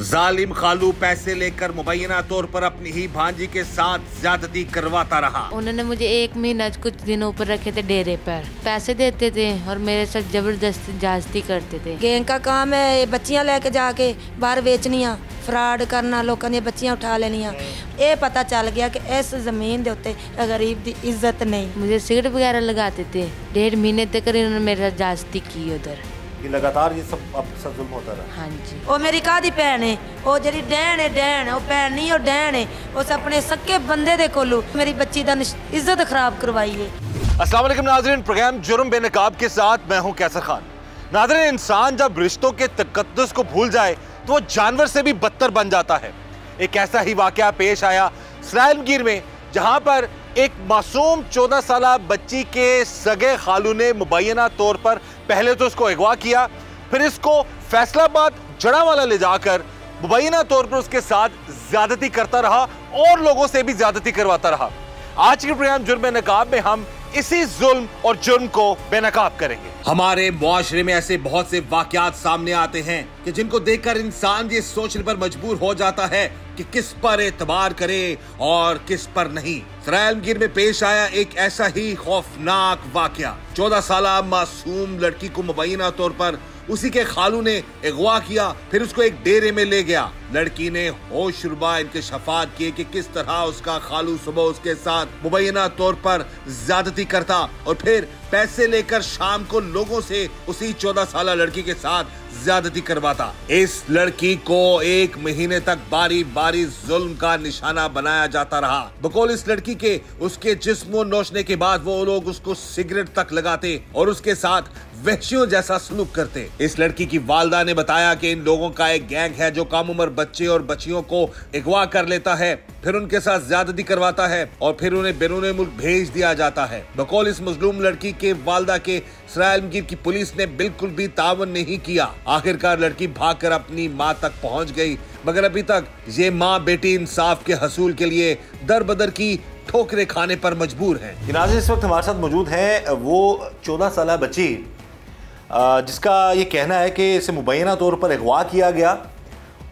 जालिम खालू पैसे लेकर मुबैना तौर पर अपनी ही भांजी के साथ ज्यादती करवाता रहा उन्होंने मुझे एक महीना कुछ दिनों ऊपर रखे थे डेरे पर पैसे देते थे और मेरे साथ जबरदस्ती जास्ती करते थे गैंग का काम है ये बच्चियां लेके जाके बाहर बेचनिया ਫਰਾਡ ਕਰਨਾ ਲੋਕਾਂ ਦੀਆਂ ਬੱਚੀਆਂ ਉਠਾ ਲੈਣੀਆਂ ਇਹ ਪਤਾ ਚੱਲ ਗਿਆ ਕਿ ਇਸ ਜ਼ਮੀਨ ਦੇ ਉੱਤੇ ਗਰੀਬ ਦੀ ਇੱਜ਼ਤ ਨਹੀਂ मुझे सिगरेट वगैरह लगाते थे डेढ़ महीने तक इन्होंने मेरे साथ जास्ती की उधर कि लगातार ये सब आपके साथ जुल्म होता रहा हाँ जी ਉਹ ਮੇਰੀ ਕਾਦੀ ਭੈਣ ਹੈ ਉਹ ਜਿਹੜੀ ਡੈਣ ਹੈ ਡੈਣ ਉਹ ਭੈਣ ਨਹੀਂ ਉਹ ਡੈਣ ਹੈ ਉਸ ਆਪਣੇ ਸੱਕੇ ਬੰਦੇ ਦੇ ਕੋਲੋਂ ਮੇਰੀ ਬੱਚੀ ਦਾ ਨਿਸ਼- ਇੱਜ਼ਤ ਖਰਾਬ करवाई है अस्सलाम वालेकुम नाजरीन प्रोग्राम जुर्म बेनकाब के साथ मैं हूं कैसर खान नाजरीन इंसान जब रिश्तों के तकद्दुस को भूल जाए तो वो जानवर से भी बदतर बन जाता है एक ऐसा ही वाकया पेश आया सरायलमगीर में जहां पर एक मासूम चौदह साल बच्ची के सगे खालू ने मुबैना तौर पर पहले तो उसको अगवा किया, फिर इसको फैसलाबाद जड़ावाला ले जाकर मुबैना तौर पर उसके साथ ज्यादती करता रहा और लोगों से भी ज्यादती करवाता रहा। आज के प्रोग्राम जुर्म नकाब में हम इसी जुल्म और जुर्म को बेनकाब करेंगे। हमारे मुआशरे में ऐसे बहुत से वाकयात सामने आते हैं कि जिनको देखकर इंसान ये सोचने पर मजबूर हो जाता है कि किस पर एतबार करे और किस पर नहीं। सरायलमगीर में पेश आया एक ऐसा ही खौफनाक वाक्य। चौदह साल मासूम लड़की को मुबैना तौर पर उसी के खालू ने अगवा किया, फिर उसको एक डेरे में ले गया। लड़की ने होश रुबा इनके शफात किए कि किस तरह उसका खालू सुबह उसके साथ मुबैना तौर पर ज्यादती करता और फिर पैसे लेकर शाम को लोगों से उसी चौदह साल लड़की के साथ ज्यादती करवाता। इस लड़की को एक महीने तक बारी बारी जुल्म का निशाना बनाया जाता रहा। बकौल इस लड़की के, उसके जिस्म नोचने के बाद वो लोग उसको सिगरेट तक लगाते और उसके साथ वहशियों जैसा सलूक करते। इस लड़की की वालदा ने बताया कि इन लोगों का एक गैंग है जो कम उम्र बच्चे और बच्चियों को अगवा कर लेता है, फिर उनके साथ ज्यादती करवाता है और फिर उन्हें बैरून मुल्क भेज दिया जाता है। बकौल इस मजलूम लड़की के वालदा के सरायलमगीर की पुलिस ने बिल्कुल भी तावन नहीं किया। आखिरकार लड़की भागकर अपनी माँ तक पहुँच गई, मगर अभी तक ये माँ बेटी इंसाफ के हसूल के लिए दर बदर की ठोकरे खाने पर मजबूर हैं। ये इस वक्त हमारे साथ मौजूद हैं वो चौदह साल बच्ची जिसका ये कहना है कि इसे मुबैना तौर पर अगवा किया गया।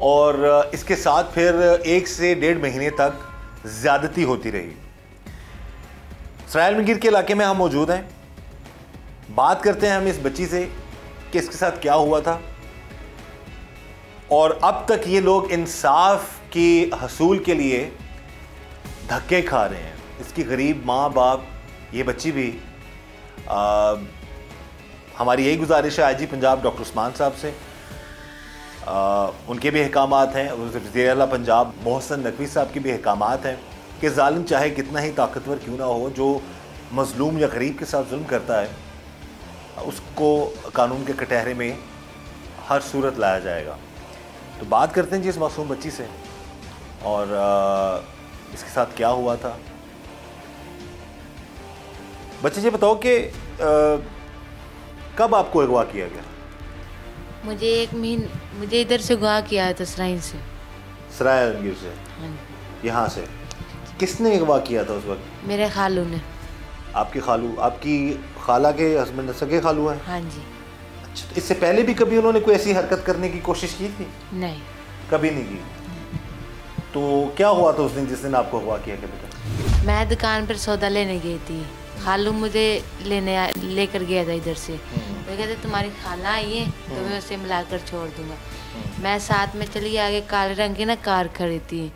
और इसके साथ फिर एक से डेढ़ महीने तक ज़्यादती होती रही। सरायल के इलाके में हम मौजूद हैं। बात करते हैं हम इस बच्ची से कि इसके साथ क्या हुआ था। और अब तक ये लोग इंसाफ की हसूल के लिए धक्के खा रहे हैं। इसकी गरीब माँ बाप ये बच्ची भी आ, हमारी यही गुजारिश है I G Punjab doctor Usman साहब से आ, उनके भी अहकाम हैं। वज़ी अला पंजाब मोहसन नकवी साहब के भी अहकाम हैं कि ालिम चाहे कितना ही ताकतवर क्यों ना हो जो मज़लूम या गरीब के साथ जुल्म करता है उसको कानून के कटहरे में हर सूरत लाया जाएगा। तो बात करते हैं जी इस मासूम बच्ची से और आ, इसके साथ क्या हुआ था। बच्चे जी बताओ कि कब आपको अगवा किया गया? मुझे एक महीने मुझे इधर से गुआ किया है था सराइन से सराय से? हाँ यहाँ से? किसने अगवा किया था उस वक्त? मेरे खालू ने। आपके खालू आपकी खाला के हस्बैंड सगे खालू हैं? हाँ जी। अच्छा तो इससे पहले भी कभी उन्होंने कोई ऐसी हरकत करने की कोशिश की थी? नहीं। कभी नहीं की? तो क्या हुआ था उस दिन जिस दिन आपको अगवा किया बेटा? मैं दुकान पर सौदा लेने गई थी। खालू मुझे लेने लेकर गया था इधर से। तो कहते तुम्हारी खाला आई है तो मैं उसे मिलाकर छोड़ दूँगा। मैं साथ में चली आगे काले रंग की ना कार खड़ी थी।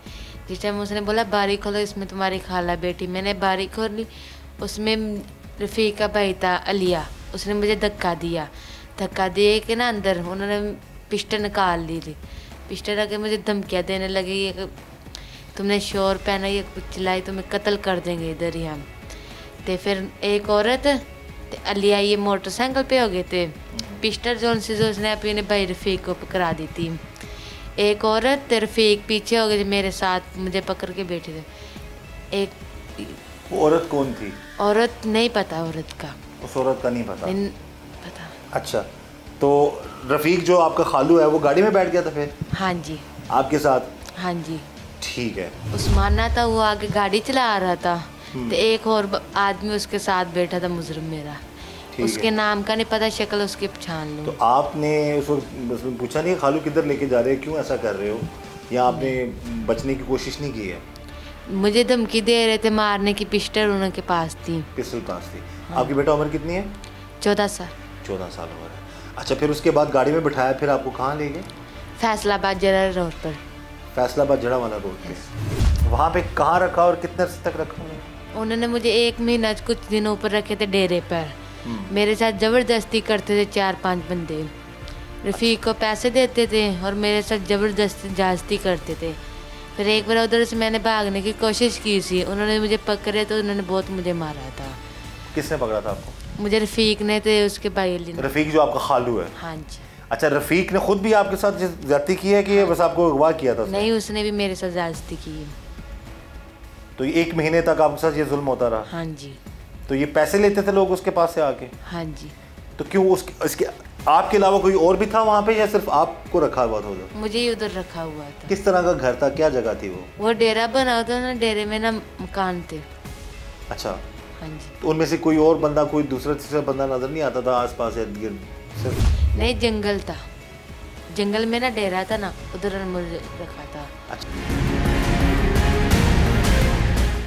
जिस टाइम उसने बोला बारी खोलो इसमें तुम्हारी खाला बेटी। मैंने बारी खोली उसमें रफ़ीक का भाई था अलिया उसने मुझे धक्का दिया। धक्का दिए के ना अंदर उन्होंने पिस्टल निकाल ली थी। पिस्टल आके मुझे धमकियाँ देने लगे ये तुमने शोर पहना ये कुछ चिल्लाई तुम्हें कत्ल कर देंगे इधर ही हम। ते फिर एक औरत ते अलिया ये मोटरसाइकिल पे हो गए थे। पिस्टर जोन से जो उसने अपने भाई रफीक को पकड़ा दी थी। एक औरत ते रफीक पीछे हो गए मेरे साथ मुझे पकड़ के बैठे थे। एक वो औरत कौन थी? औरत नहीं पता औरत का। उस औरत का नहीं पता? नहीं पता। अच्छा तो रफ़ीक जो आपका खालू है वो गाड़ी में बैठ गया था फिर? हाँ जी। आपके साथ? हाँ जी। ठीक है। उस्माना था वो आगे गाड़ी चला आ रहा था। तो एक और आदमी उसके साथ बैठा था मुजरम मेरा। उसके नाम का नहीं पता शक्ल उसकी पहचान लूँ। तो आपने उस वक्त पूछा नहीं खालू किधर लेके जा रहे हो क्यों ऐसा कर रहे हो? या आपने बचने की कोशिश नहीं की है? मुझे धमकी दे रहे थे मारने की पिस्टल उनके पास थी। पिस्टल पास थी। हाँ। आपकी बेटा उम्र कितनी है? चौदह साल। चौदह साल उम्र है। अच्छा फिर उसके बाद गाड़ी में बिठाया फिर आपको कहाँ ले गए? फैसलाबाद जरा रोड पर। फैसलाबाद जड़ा वाला रोड पे। वहाँ पे कहाँ रखा और कितने तक रखा? उन्होंने मुझे एक महीना कुछ दिनों ऊपर रखे थे डेरे पर। मेरे साथ ज़बरदस्ती करते थे चार पाँच बंदे। रफ़ीक को पैसे देते थे और मेरे साथ ज़बरदस्ती जास्ती करते थे। फिर एक बार उधर से मैंने भागने की कोशिश की थी उन्होंने मुझे पकड़े तो उन्होंने बहुत मुझे मारा था। किसने पकड़ा था आपको? मुझे रफ़ीक ने थे उसके भाई रफीक जो आपका खालू है। हाँ जी। अच्छा रफीक ने खुद भी आपके साथ ज्यादती की है कि बस आपको अगवा किया था उसने? नहीं उसने भी मेरे साथ जास्ती की। है तो एक महीने तक आपके साथ ये जुल्म होता रहा। हाँ जी। तो ये पैसे लेते थे लोग उसके पास से आके? हाँ जी। तो क्यों उसके इसके आपके अलावा कोई और भी था वहाँ पे या सिर्फ़ आपको रखा हुआ था उधर? मुझे ही उधर रखा हुआ था। किस तरह का घर था? क्या जगह थी वो? वो डेरा बना हुआ था ना डेरे में ना मकान थे। अच्छा। हाँ जी। तो उनमें से कोई और बंदा कोई दूसरा तीसरा बंदा नज़र नहीं आता था इर्द गिर्द नहीं जंगल था। जंगल में ना डेरा था ना उधर मुझे रखा था। अच्छा।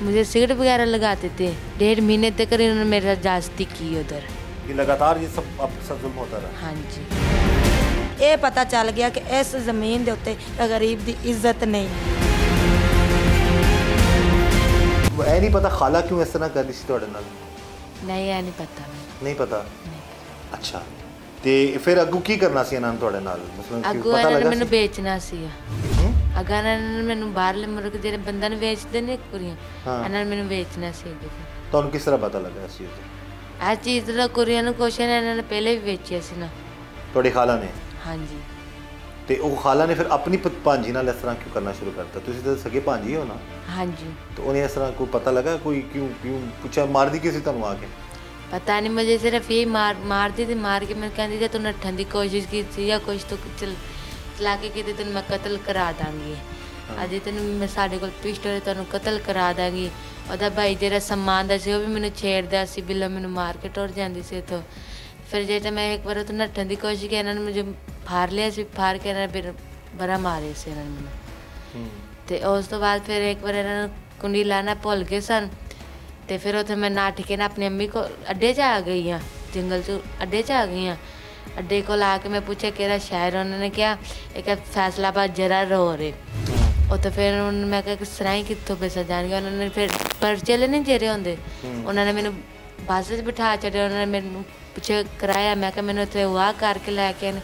मुझे सिगरेट वगैरह लगाते थे डेढ़ महीने तक इन्होंने मेरे साथ जास्ती की उधर ये लगातार ये सब आपके साथ जुल्म होता रहा हाँ जी ਇਹ ਪਤਾ ਚੱਲ ਗਿਆ ਕਿ ਇਸ ਜ਼ਮੀਨ ਦੇ ਉੱਤੇ ਗਰੀਬ ਦੀ ਇੱਜ਼ਤ ਨਹੀਂ वो ऐ नहीं पता खाला क्यों इस तरह कर रही थी ਤੁਹਾਡੇ ਨਾਲ नहीं है नहीं पता मैंने ਨਹੀਂ ਪਤਾ ਅੱਛਾ ਤੇ ਫਿਰ ਅੱਗੂ ਕੀ ਕਰਨਾ ਸੀ ਇਹਨਾਂ ਤੁਹਾਡੇ ਨਾਲ? ਮੈਨੂੰ ਵੇਚਣਾ ਸੀਗਾ। ਹੂੰ? ਇਹਨਾਂ ਨੇ ਮੈਨੂੰ ਬਾਹਰਲੇ ਮੁਲਕ ਜਿਹੜੇ ਬੰਦਿਆਂ ਨੂੰ ਵੇਚਦੇ ਨੇ ਕੁੜੀਆਂ ਇਹਨਾਂ ਨੇ ਮੈਨੂੰ ਵੇਚਣਾ ਸੀ ਤੁਹਾਨੂੰ ਕਿਸ ਤਰ੍ਹਾਂ ਪਤਾ ਲੱਗਾ ਇਸ ਚੀਜ਼ ਚੀਜ਼ ਦਾ ਕੁੜੀਆਂ ਨੂੰ ਕੁਛ ਇਹਨਾਂ ਨੇ ਪਹਿਲੇ ਵੀ ਵੇਚਿਆ ਸੀ ਨਾ। ਤੁਹਾਡੇ ਖਾਲਾ ਨੇ? ਹਾਂਜੀ। ਤੇ ਉਹ ਖਾਲਾ ਨੇ ਫਿਰ ਆਪਣੀ ਭ- ਭਾਂਜੀ ਨਾਲ ਇਸ ਤਰ੍ਹਾਂ ਕਿਉਂ ਕਰਨਾ ਸ਼ੁਰੂ ਕਰਤਾ? ਤੁਸੀਂ ਤਾਂ ਸਕੇ ਭਾਂਜੀ ਹੋ ਨਾ। ਹਾਂਜੀ। ਤੇ ਉਹਨੇ ਇਸ ਤਰ੍ਹਾਂ ਕੋਈ ਪਤਾ ਲੱਗਾ? ਕੋਈ ਕਿਉਂ ਕਿਉਂ ਪੁੱਛਿਆ? ਮਾਰਦੀ ਕਿਸੇ ਤੁਹਾਨੂੰ ਆ ਕੇ? ਪਤਾ ਨਹੀਂ ਮੈਂ ਜੇ ਸਿਰਫ ਇਹ ਮਾਰ ਮਾਰਦੀ ਤੇ ਮਾਰ ਕੇ ਮੈਨੂੰ ਕਹਿੰਦੀ ਜੇ ਤੂੰ ਨੱਠਣ ਦੀ ਕੋਸ਼ਿਸ਼ ਕੀਤੀ ਜਾਂ ਕੁਝ ਤੂੰ ਚਲ ਚਲਾ ਕੇ ਕਿਤੇ ਤੈਨੂੰ ਮੈਂ ਕਤਲ ਕਰਾ ਦਾਂਗੀ। ਅਜੇ ਤੈਨੂੰ ਮੈਂ ਸਾਡੇ ਕੋਲ ਪਿਸਟਲ ਹੈ ਤੈਨੂੰ ਕਤਲ ਕਰਾ ਦਾਂਗੀ। ਉਹਦਾ ਭਾਈ ਜਿਹੜਾ ਸਮਾਨ ਦਾ ਸੀ ਉਹ ਵੀ ਮੈਨੂੰ ਛੇੜਦਾ ਸੀ ਬਿੱਲਾ ਮੈਨੂੰ ਮਾਰ ਕੇ ਟੁਰ ਜਾਂਦੀ ਸੀ ਇਥੋਂ ਫਿਰ ਜੇ ਤਾਂ ਮੈਂ ਇੱਕ ਵਾਰ ਉਹ ਨੱਠਣ ਦੀ ਕੋਸ਼ਿਸ਼ ਕੀਤੀ ਇਹਨਾਂ ਨੇ ਮੈਨੂੰ ਫਾਰ ਲਿਆ ਸੀ ਫਾਰ ਕੇ ਇਹਨਾਂ ਨੇ ਬੜਾ ਮਾਰੇ ਸੀ ਇਹਨਾਂ ਨੇ ਮੈਨੂੰ। ਤੇ ਉਸ ਤੋਂ ਬਾਅਦ ਫਿਰ ਇੱਕ ਵਾਰ ਇਹਨਾਂ ਨੂੰ ਕੁੰਡੀ ਲਾਣਾ ਭੁੱਲ ਗਏ ਸਨ। ਤੇ ਫਿਰ ਉੱਥੇ ਮੈਂ ਨੱਠ ਕੇ ਨਾ ਆਪਣੀ ਅੰਮੀ ਕੋ ਅੱਡੇ 'ਚ ਆ ਗਈ ਆ ਜੰਗਲ 'ਚ ਅੱਡੇ 'ਚ ਆ ਗਈ ਆ ਅੱਡੇ ਕੋਲ ਆ ਕੇ ਮੈਂ ਪੁੱਛਿਆ ਕਿਹੜਾ ਸ਼ਹਿਰ ਉਹਨਾਂ ਨੇ ਕਿਹਾ, ਇਹ ਕਿ ਫੈਸਲਾਬਾਦ ਜਰਾ ਰੋ ਰੇ। ਉੱਥੇ ਫਿਰ ਉਹਨਾਂ ਨੇ ਮੈਂ ਕਿਹਾ ਕਿ ਸਰਾਈ ਕਿੱਥੋਂ ਪੈਸਾ ਜਾਣਗੇ, ਉਹਨਾਂ ਨੇ ਫਿਰ ਪਰਚੇ ਲੈ ਨਹੀਂ ਜਿਹੜੇ ਹੁੰਦੇ। ਉਹਨਾਂ ਨੇ ਮੈਨੂੰ ਬੱਸ 'ਚ ਬਿਠਾ ਛੱਡਿਆ, ਉਹਨਾਂ ਨੇ ਮੈਨੂੰ ਪੁੱਛਿਆ ਕਿਰਾਇਆ, ਮੈਂ ਕਿਹਾ ਮੈਨੂੰ ਇੱਥੇ ਵਾਹ ਕਰਕੇ ਲੈ ਕੇ ਆਏ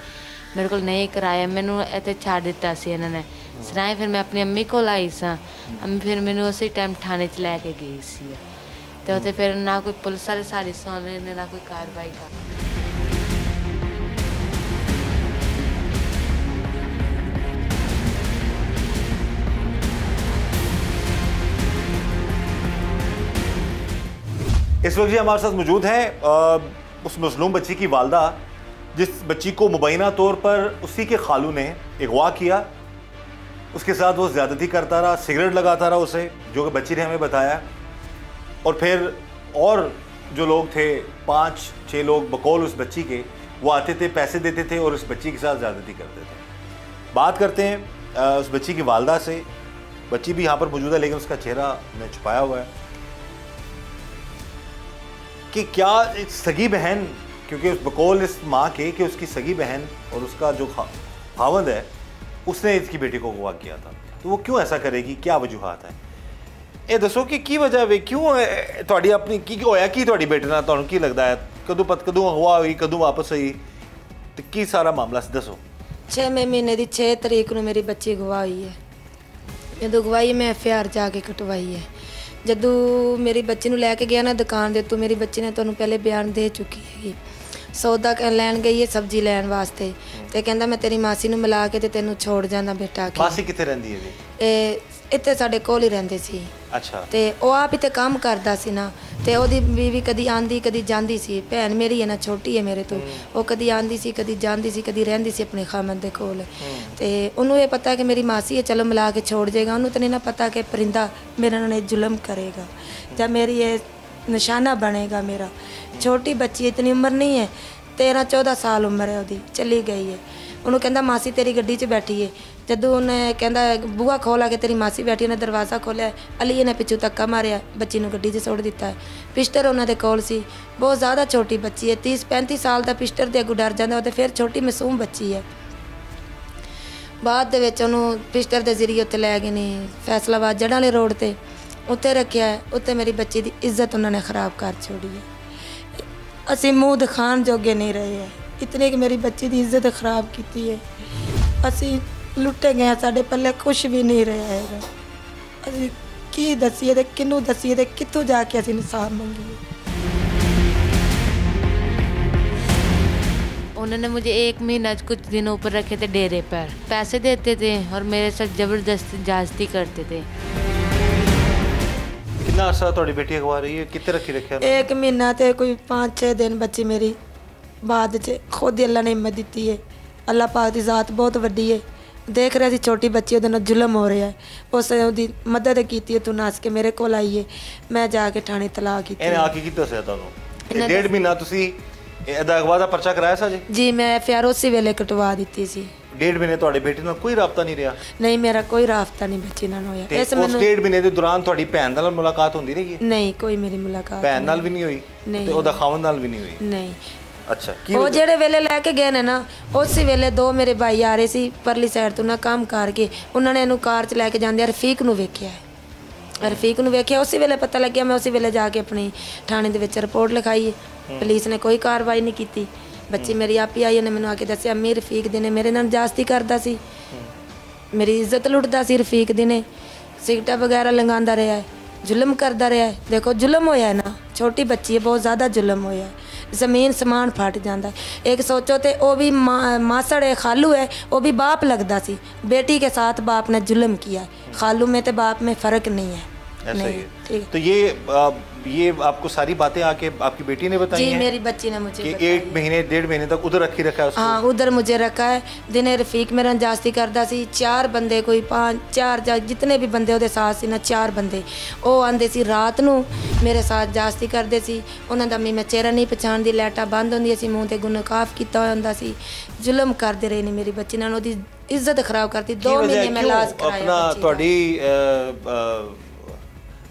ਮੇਰੇ ਕੋਲ ਨਹੀਂ ਕਿਰਾਇਆ, ਮੈਨੂੰ ਇੱਥੇ ਛੱਡ ਦਿੱਤਾ ਸੀ ਇਹਨਾਂ ਨੇ। ਸਰਾਏ ਫਿਰ ਮੈਂ ਆਪਣੀ ਅੰਮੀ ਕੋਲ ਆਈ ਸਾਂ। ਅੰਮੀ ਫਿਰ ਮੈਨੂੰ ਉਸੇ ਟਾਈਮ ਥਾਣੇ 'ਚ ਲੈ ਕੇ ਗਈ ਸੀ। तो फिर ना कोई पुलिस वाले सारी सुन ने ना कोई कार्रवाई का इस वक्त जी हमारे साथ मौजूद हैं उस मजलूम बच्ची की वालदा, जिस बच्ची को मुबैना तौर पर उसी के खालू ने अगवा किया। उसके साथ वो ज़्यादती करता रहा, सिगरेट लगाता रहा उसे, जो कि बच्ची ने हमें बताया। और फिर और जो लोग थे, पाँच छः लोग बकौल उस बच्ची के, वो आते थे, पैसे देते थे और उस बच्ची के साथ ज़्यादती करते थे। बात करते हैं उस बच्ची की वालदा से। बच्ची भी यहाँ पर मौजूद है, लेकिन उसका चेहरा मैं छुपाया हुआ है। कि क्या सगी बहन, क्योंकि उस बकौल इस माँ के, कि उसकी सगी बहन और उसका जो खावंद है, उसने इसकी बेटी को अगवा किया था। तो वो क्यों ऐसा करेगी? क्या वजूहत है? ਇਹ ਦੱਸੋ ਕਿ ਕੀ ਵਜ੍ਹਾ ਵੇ? ਕਿਉਂ ਤੁਹਾਡੀ ਆਪਣੀ ਕੀ ਹੋਇਆ? ਕੀ ਤੁਹਾਡੀ ਬੇਟੇ ਨਾਲ ਤੁਹਾਨੂੰ ਕੀ ਲੱਗਦਾ ਹੈ? ਕਦੋਂ ਪਤ ਕਦੋਂ ਅਗਵਾ ਹੋਈ ਕਦੋਂ ਵਾਪਸ ਆਈ ਤੇ ਕੀ ਸਾਰਾ ਮਾਮਲਾ ਸੀ? ਦੱਸੋ। 6ਵੇਂ ਮਹੀਨੇ ਦੀ 6 ਤਰੀਕ ਨੂੰ ਮੇਰੀ ਬੱਚੀ ਗਵਾਈ ਹੈ। ਜਦੋਂ ਗਵਾਈ ਮੈਂ ਐਫਆਰ ਜਾ ਕੇ ਕਟਵਾਈ ਹੈ। ਜਦੋਂ ਮੇਰੀ ਬੱਚੀ ਨੂੰ ਲੈ ਕੇ ਗਿਆ ਨਾ ਦੁਕਾਨ ਦੇ ਤੋਂ ਮੇਰੀ ਬੱਚੀ ਨੇ ਤੁਹਾਨੂੰ ਪਹਿਲੇ ਬਿਆਨ ਦੇ ਚੁੱਕੀ ਹੈਗੀ। ਸੌਦਾ ਲੈਣ ਗਈ ਹੈ ਸਬਜ਼ੀ ਲੈਣ ਵਾਸਤੇ। ਤੇ ਕਹਿੰਦਾ ਮੈਂ ਤੇਰੀ ਮਾਸੀ ਨੂੰ ਮਿਲਾ ਕੇ ਤੇ ਤੈਨੂੰ ਛੋੜ ਜਾਂਦਾ ਬੇਟਾ ਕੇ। ਮਾਸੀ ਕਿੱਥੇ ਰਹਿੰਦੀ ਹੈ ਜੀ? ਇਹ ਇੱਥੇ ਸਾਡੇ ਕੋਲ ਹੀ ਰਹਿੰਦੇ ਸੀ। ਅੱਛਾ। ਤੇ ਉਹ ਆਪ ਹੀ ਤੇ ਕੰਮ ਕਰਦਾ ਸੀ ਨਾ। ਤੇ ਉਹਦੀ ਬੀਵੀ ਕਦੀ ਆਂਦੀ ਕਦੀ ਜਾਂਦੀ ਸੀ। ਭੈਣ ਮੇਰੀ ਹੈ ਨਾ ਛੋਟੀ ਹੈ ਮੇਰੇ ਤੋਂ। ਉਹ ਕਦੀ ਆਂਦੀ ਸੀ ਕਦੀ ਜਾਂਦੀ ਸੀ ਕਦੀ ਰਹਿੰਦੀ ਸੀ ਆਪਣੇ ਖਾਮਨ ਦੇ ਕੋਲ। ਤੇ ਉਹਨੂੰ ਇਹ ਪਤਾ ਕਿ ਮੇਰੀ ਮਾਸੀ ਹੈ ਚਲੋ ਮਿਲਾ ਕੇ ਛੋੜ ਜਾਏਗਾ ਉਹਨੂੰ ਤਾਂ ਨਹੀਂ ਨਾ ਪਤਾ ਕਿ ਪਰਿੰਦਾ ਮੇਰੇ ਨਾਲ ਇਹ ਜ਼ੁਲਮ ਕਰੇਗਾ। ਜਾਂ ਮੇਰੀ ਇਹ ਨਿਸ਼ਾਨਾ ਬਣੇਗਾ ਮੇਰਾ। ਛੋਟੀ ਬੱਚੀ ਇਤਨੀ ਉਮਰ ਨਹੀਂ ਹੈ। 13 14 ਸਾਲ ਉਮਰ ਹੈ ਉਹਦੀ ਚਲੀ ਗਈ ਹੈ। ਉਹਨੂੰ ਕਹਿੰਦਾ ਮਾਸੀ ਤੇਰੀ ਗੱਡੀ 'ਚ ਬੈਠੀ ਹੈ ਜਦੋਂ ਉਹਨੇ ਕਹਿੰਦਾ, ਬੂਹਾ ਖੋਲਾ ਕੇ ਤੇਰੀ ਮਾਸੀ ਬੈਠੀ ਉਹਨੇ ਦਰਵਾਜ਼ਾ ਖੋਲਿਆ ਅਲੀ ਨੇ ਪਿੱਛੋਂ ਧੱਕਾ ਮਾਰਿਆ, ਬੱਚੀ ਨੂੰ ਗੱਡੀ 'ਚ ਸੁੱਟ ਦਿੱਤਾ। ਪਿਸਟਰ ਉਹਨਾਂ ਦੇ ਕੋਲ ਸੀ। ਬਹੁਤ ਜ਼ਿਆਦਾ ਛੋਟੀ ਬੱਚੀ ਹੈ 30 35 ਸਾਲ ਦਾ ਪਿਸਟਰ ਦੇ ਅੱਗੋਂ ਡਰ ਜਾਂਦਾ ਉਹ ਤੇ ਫਿਰ ਛੋਟੀ ਮਾਸੂਮ ਬੱਚੀ ਹੈ। ਬਾਅਦ ਦੇ ਵਿੱਚ ਉਹਨੂੰ ਪਿਸਟਰ ਦੇ ਜ਼ਰੀਏ ਉੱਤੇ ਲੈ ਗਏ ਨੇ ਫੈਸਲਾਬਾਦ, ਜੜ੍ਹਾਂ ਵਾਲੇ ਰੋਡ ਤੇ। ਉੱਤੇ ਰੱਖਿਆ ਹੈ। ਉੱਤੇ ਮੇਰੀ ਬੱਚੀ ਦੀ ਇੱਜ਼ਤ ਉਹਨਾਂ ਨੇ ਖਰਾਬ ਕਰ ਛੋੜੀ ਹੈ। ਅਸੀਂ ਮੂੰਹ ਦਿਖਾਣ ਜੋਗੇ ਨਹੀਂ ਰਹੇ ਹੈ। ਇਤਨੇ ਕਿ ਮੇਰੀ ਬੱਚੀ ਦੀ ਇੱਜ਼ਤ ਖਰਾਬ ਕੀਤੀ ਹੈ। ਅਸੀਂ ਲੁੱਟੇ ਗਏ ਹਾਂ, ਸਾਡੇ ਪੱਲੇ ਕੁਝ ਵੀ ਨਹੀਂ ਰਿਹਾ ਹੈਗਾ ਅਸੀਂ ਕੀ ਦਸੀਏ ਤੇ ਕਿਹਨੂੰ ਦਸੀਏ ਤੇ ਕਿੱਥੋਂ ਜਾ ਕੇ ਅਸੀਂ ਇਨਸਾਫ ਮੰਗੀਏ उन्होंने मुझे एक महीना कुछ दिनों ऊपर रखे थे डेरे पर पैसे देते थे और मेरे साथ जबरदस्ती जास्ती करते थे ਕਿੰਨਾ ਅਰਸਾ ਤੁਹਾਡੀ ਬੇਟੀ ਅਗਵਾ ਰਹੀ ਹੈ ਕਿੱਥੇ ਰੱਖੀ ਰੱਖਿਆ ਉਹਨੂੰ? ਇੱਕ ਮਹੀਨਾ ਤੇ ਕੋਈ 5-6 ਦਿਨ ਬੱਚੀ ਮੇਰੀ ਬਾਅਦ ਚ ਖੁਦ ਹੀ ਅੱਲਾ ਨੇ ਹਿੰਮਤ ਦਿੱਤੀ ਹੈ ਅੱਲਾ ਪਾਕ ਦੀ ਜ਼ਾਤ ਬਹੁਤ ਵੱਡੀ ਹੈ ਦੇਖ ਰਿਹਾ ਸੀ ਛੋਟੀ ਬੱਚੀ ਉਹਦੇ ਨਾਲ ਜ਼ੁਲਮ ਹੋ ਰਿਹਾ ਹੈ। ਉਸ ਉਹਦੀ ਮਦਦ ਕੀਤੀ ਹੈ ਤੂੰ ਨੱਸ ਕੇ ਮੇਰੇ ਕੋਲ ਆਈ ਹੈ ਮੈਂ ਜਾ ਕੇ ਥਾਣੇ ਤਲਾਕ ਕੀਤੀ ਇਹਨੇ। ਆ ਕੇ ਕੀ ਦੱਸਿਆ ਤੁਹਾਨੂੰ? ਇਹ ਡੇਢ ਮਹੀਨਾ ਤੁਸੀਂ ਇਹਦਾ ਅਗਵਾ ਦਾ ਪਰਚਾ ਕਰਾਇਆ ਸਾ ਜੀ ਜੀ ਮੈਂ ਫਿਰ ਉਸੇ ਵੇਲੇ ਕਟਵਾ ਦਿੱਤੀ ਸੀ। ਡੇਢ ਮਹੀਨੇ ਤੁਹਾਡੇ ਬੇਟੇ ਨਾਲ ਕੋਈ ਰਾਬਤਾ ਨਹੀਂ ਰਿਹਾ? ਨਹੀਂ ਮੇਰਾ ਕੋਈ ਰਾਫਤਾ ਨਹੀਂ ਬੱਚੀ ਨਾਲ ਹੋਇਆ। ਇਸ ਉਸ ਮੈਨੂੰ ਡੇਢ ਮਹੀਨੇ ਦੇ ਦੌਰਾਨ ਤੁਹਾਡੀ ਭੈਣ ਨਾਲ ਮੁਲਾਕਾਤ ਹੁੰਦੀ ਰਹੀ ਹੈ? ਨਹੀਂ ਕੋਈ ਮੇਰੀ ਮੁਲਾਕਾਤ ਭੈਣ ਨਾਲ ਵੀ ਨਹੀਂ ਹੋਈ। ਤੇ ਉਹਦਾ ਖਾਵਨ ਨਾਲ ਵੀ ਨਹੀਂ ਹੋਈ? ਨਹੀਂ। ਅੱਛਾ। ਉਹ ਜਿਹੜੇ ਵੇਲੇ ਲੈ ਕੇ ਗਏ ਨੇ ਨਾ ਉਸੇ ਵੇਲੇ ਦੋ ਮੇਰੇ ਭਾਈ ਆ ਰਹੇ ਸੀ ਪਰਲੀ ਸਾਈਡ ਤੋਂ ਨਾ ਕੰਮ ਕਰਕੇ। ਉਹਨਾਂ ਨੇ ਇਹਨੂੰ ਕਾਰ 'ਚ ਲੈ ਕੇ ਜਾਂਦੇ ਰਫੀਕ ਨੂੰ ਵੇਖਿਆ ਹੈ। ਰਫੀਕ ਨੂੰ ਵੇਖਿਆ ਉਸੇ ਵੇਲੇ ਪਤਾ ਲੱਗਿਆ ਮੈਂ ਉਸੇ ਵੇਲੇ ਜਾ ਕੇ ਆਪਣੀ ਥਾਣੇ ਦੇ ਵਿੱਚ ਰਿਪੋਰਟ ਲਿਖਾਈ ਪੁਲਿਸ ਨੇ ਕੋਈ ਕਾਰਵਾਈ ਨਹੀਂ ਕੀਤੀ। ਬੱਚੀ ਮੇਰੀ ਆਪੀ ਆਈ ਉਹਨੇ ਮੈਨੂੰ ਆ ਕੇ ਦੱਸਿਆ ਮੀ ਰਫੀਕ ਦੇ ਨੇ ਮੇਰੇ ਨਾਲ ਜਾਸਤੀ ਕਰਦਾ ਸੀ। ਮੇਰੀ ਇੱਜ਼ਤ ਲੁੱਟਦਾ ਸੀ ਰਫੀਕ ਦੀ ਨੇ। ਸਿਗਟਾ ਵਗੈਰਾ ਲੰਗਾਉਂਦਾ ਰਿਹਾ ਹੈ ਜ਼ੁਲਮ ਕਰਦਾ ਰਿਹਾ ਹੈ। ਦੇਖੋ ਜ਼ੁਲਮ ਹੋਇਆ ਹੈ ਨਾ ਛੋਟੀ ਬੱਚੀ ਹੈ ਬਹੁਤ ਜ਼ਿਆਦਾ ਜ਼ੁਲਮ ਹੋਇਆ ਹੈ। ज़मीन समान फट जाता है। एक सोचो तो वह भी मा, मासड़ है वह भी बाप लगता सी। बेटी के साथ बाप ने जुल्म किया खालू में तो बाप में फ़र्क नहीं है। ऐसा नहीं, ही है ठीक तो ये आ, ये आपको सारी बातें आके आपकी बेटी ने बताई जी हैं मेरी बच्ची ने मुझे कि बताई एक महीने डेढ़ महीने तक उधर रखी रखा है उसको ਹਾਂ ਉਧਰ ਮੁਝੇ ਰੱਖਾ ਹੈ ਦਿਨੇ ਰਫੀਕ ਮੇਰਾ ਜਾਸਤੀ ਕਰਦਾ ਸੀ ਚਾਰ ਬੰਦੇ ਕੋਈ ਪੰਜ ਚਾਰ ਜਾਂ ਜਿਤਨੇ ਵੀ ਬੰਦੇ ਉਹਦੇ ਸਾਥ ਸੀ ਨਾ ਚਾਰ ਬੰਦੇ ਉਹ ਆਂਦੇ ਸੀ ਰਾਤ ਨੂੰ ਮੇਰੇ ਸਾਥ ਜਾਸਤੀ ਕਰਦੇ ਸੀ ਉਹਨਾਂ ਦਾ ਵੀ ਮੈਂ ਚਿਹਰਾ ਨਹੀਂ ਪਛਾਣਦੀ ਲੈਟਾਂ ਬੰਦ ਹੁੰਦੀਆਂ ਸੀ ਮੂੰਹ ਤੇ ਗੁਨਕਾਫ ਕੀਤਾ ਹੋਇਆ ਹੁੰਦਾ ਸੀ ਜ਼ੁਲਮ ਕਰਦੇ ਰਹੇ ਨੇ ਮੇਰੀ ਬੱਚੀ ਨਾਲ ਉਹਦੀ ਇੱਜ਼ਤ ਖਰਾਬ ਕਰਤੀ ਕੀ ਦੋ ਵਜ੍ਹਾ ਹੈ? ਮਹੀਨੇ ਮੈਂ ਕਿਉਂ ਇਲਾਜ ਕਰਾਇਆ ਆਪਣਾ ਬੱਚੀ ਦਾ। ਤੁਹਾਡੀ ਅ, ਅ,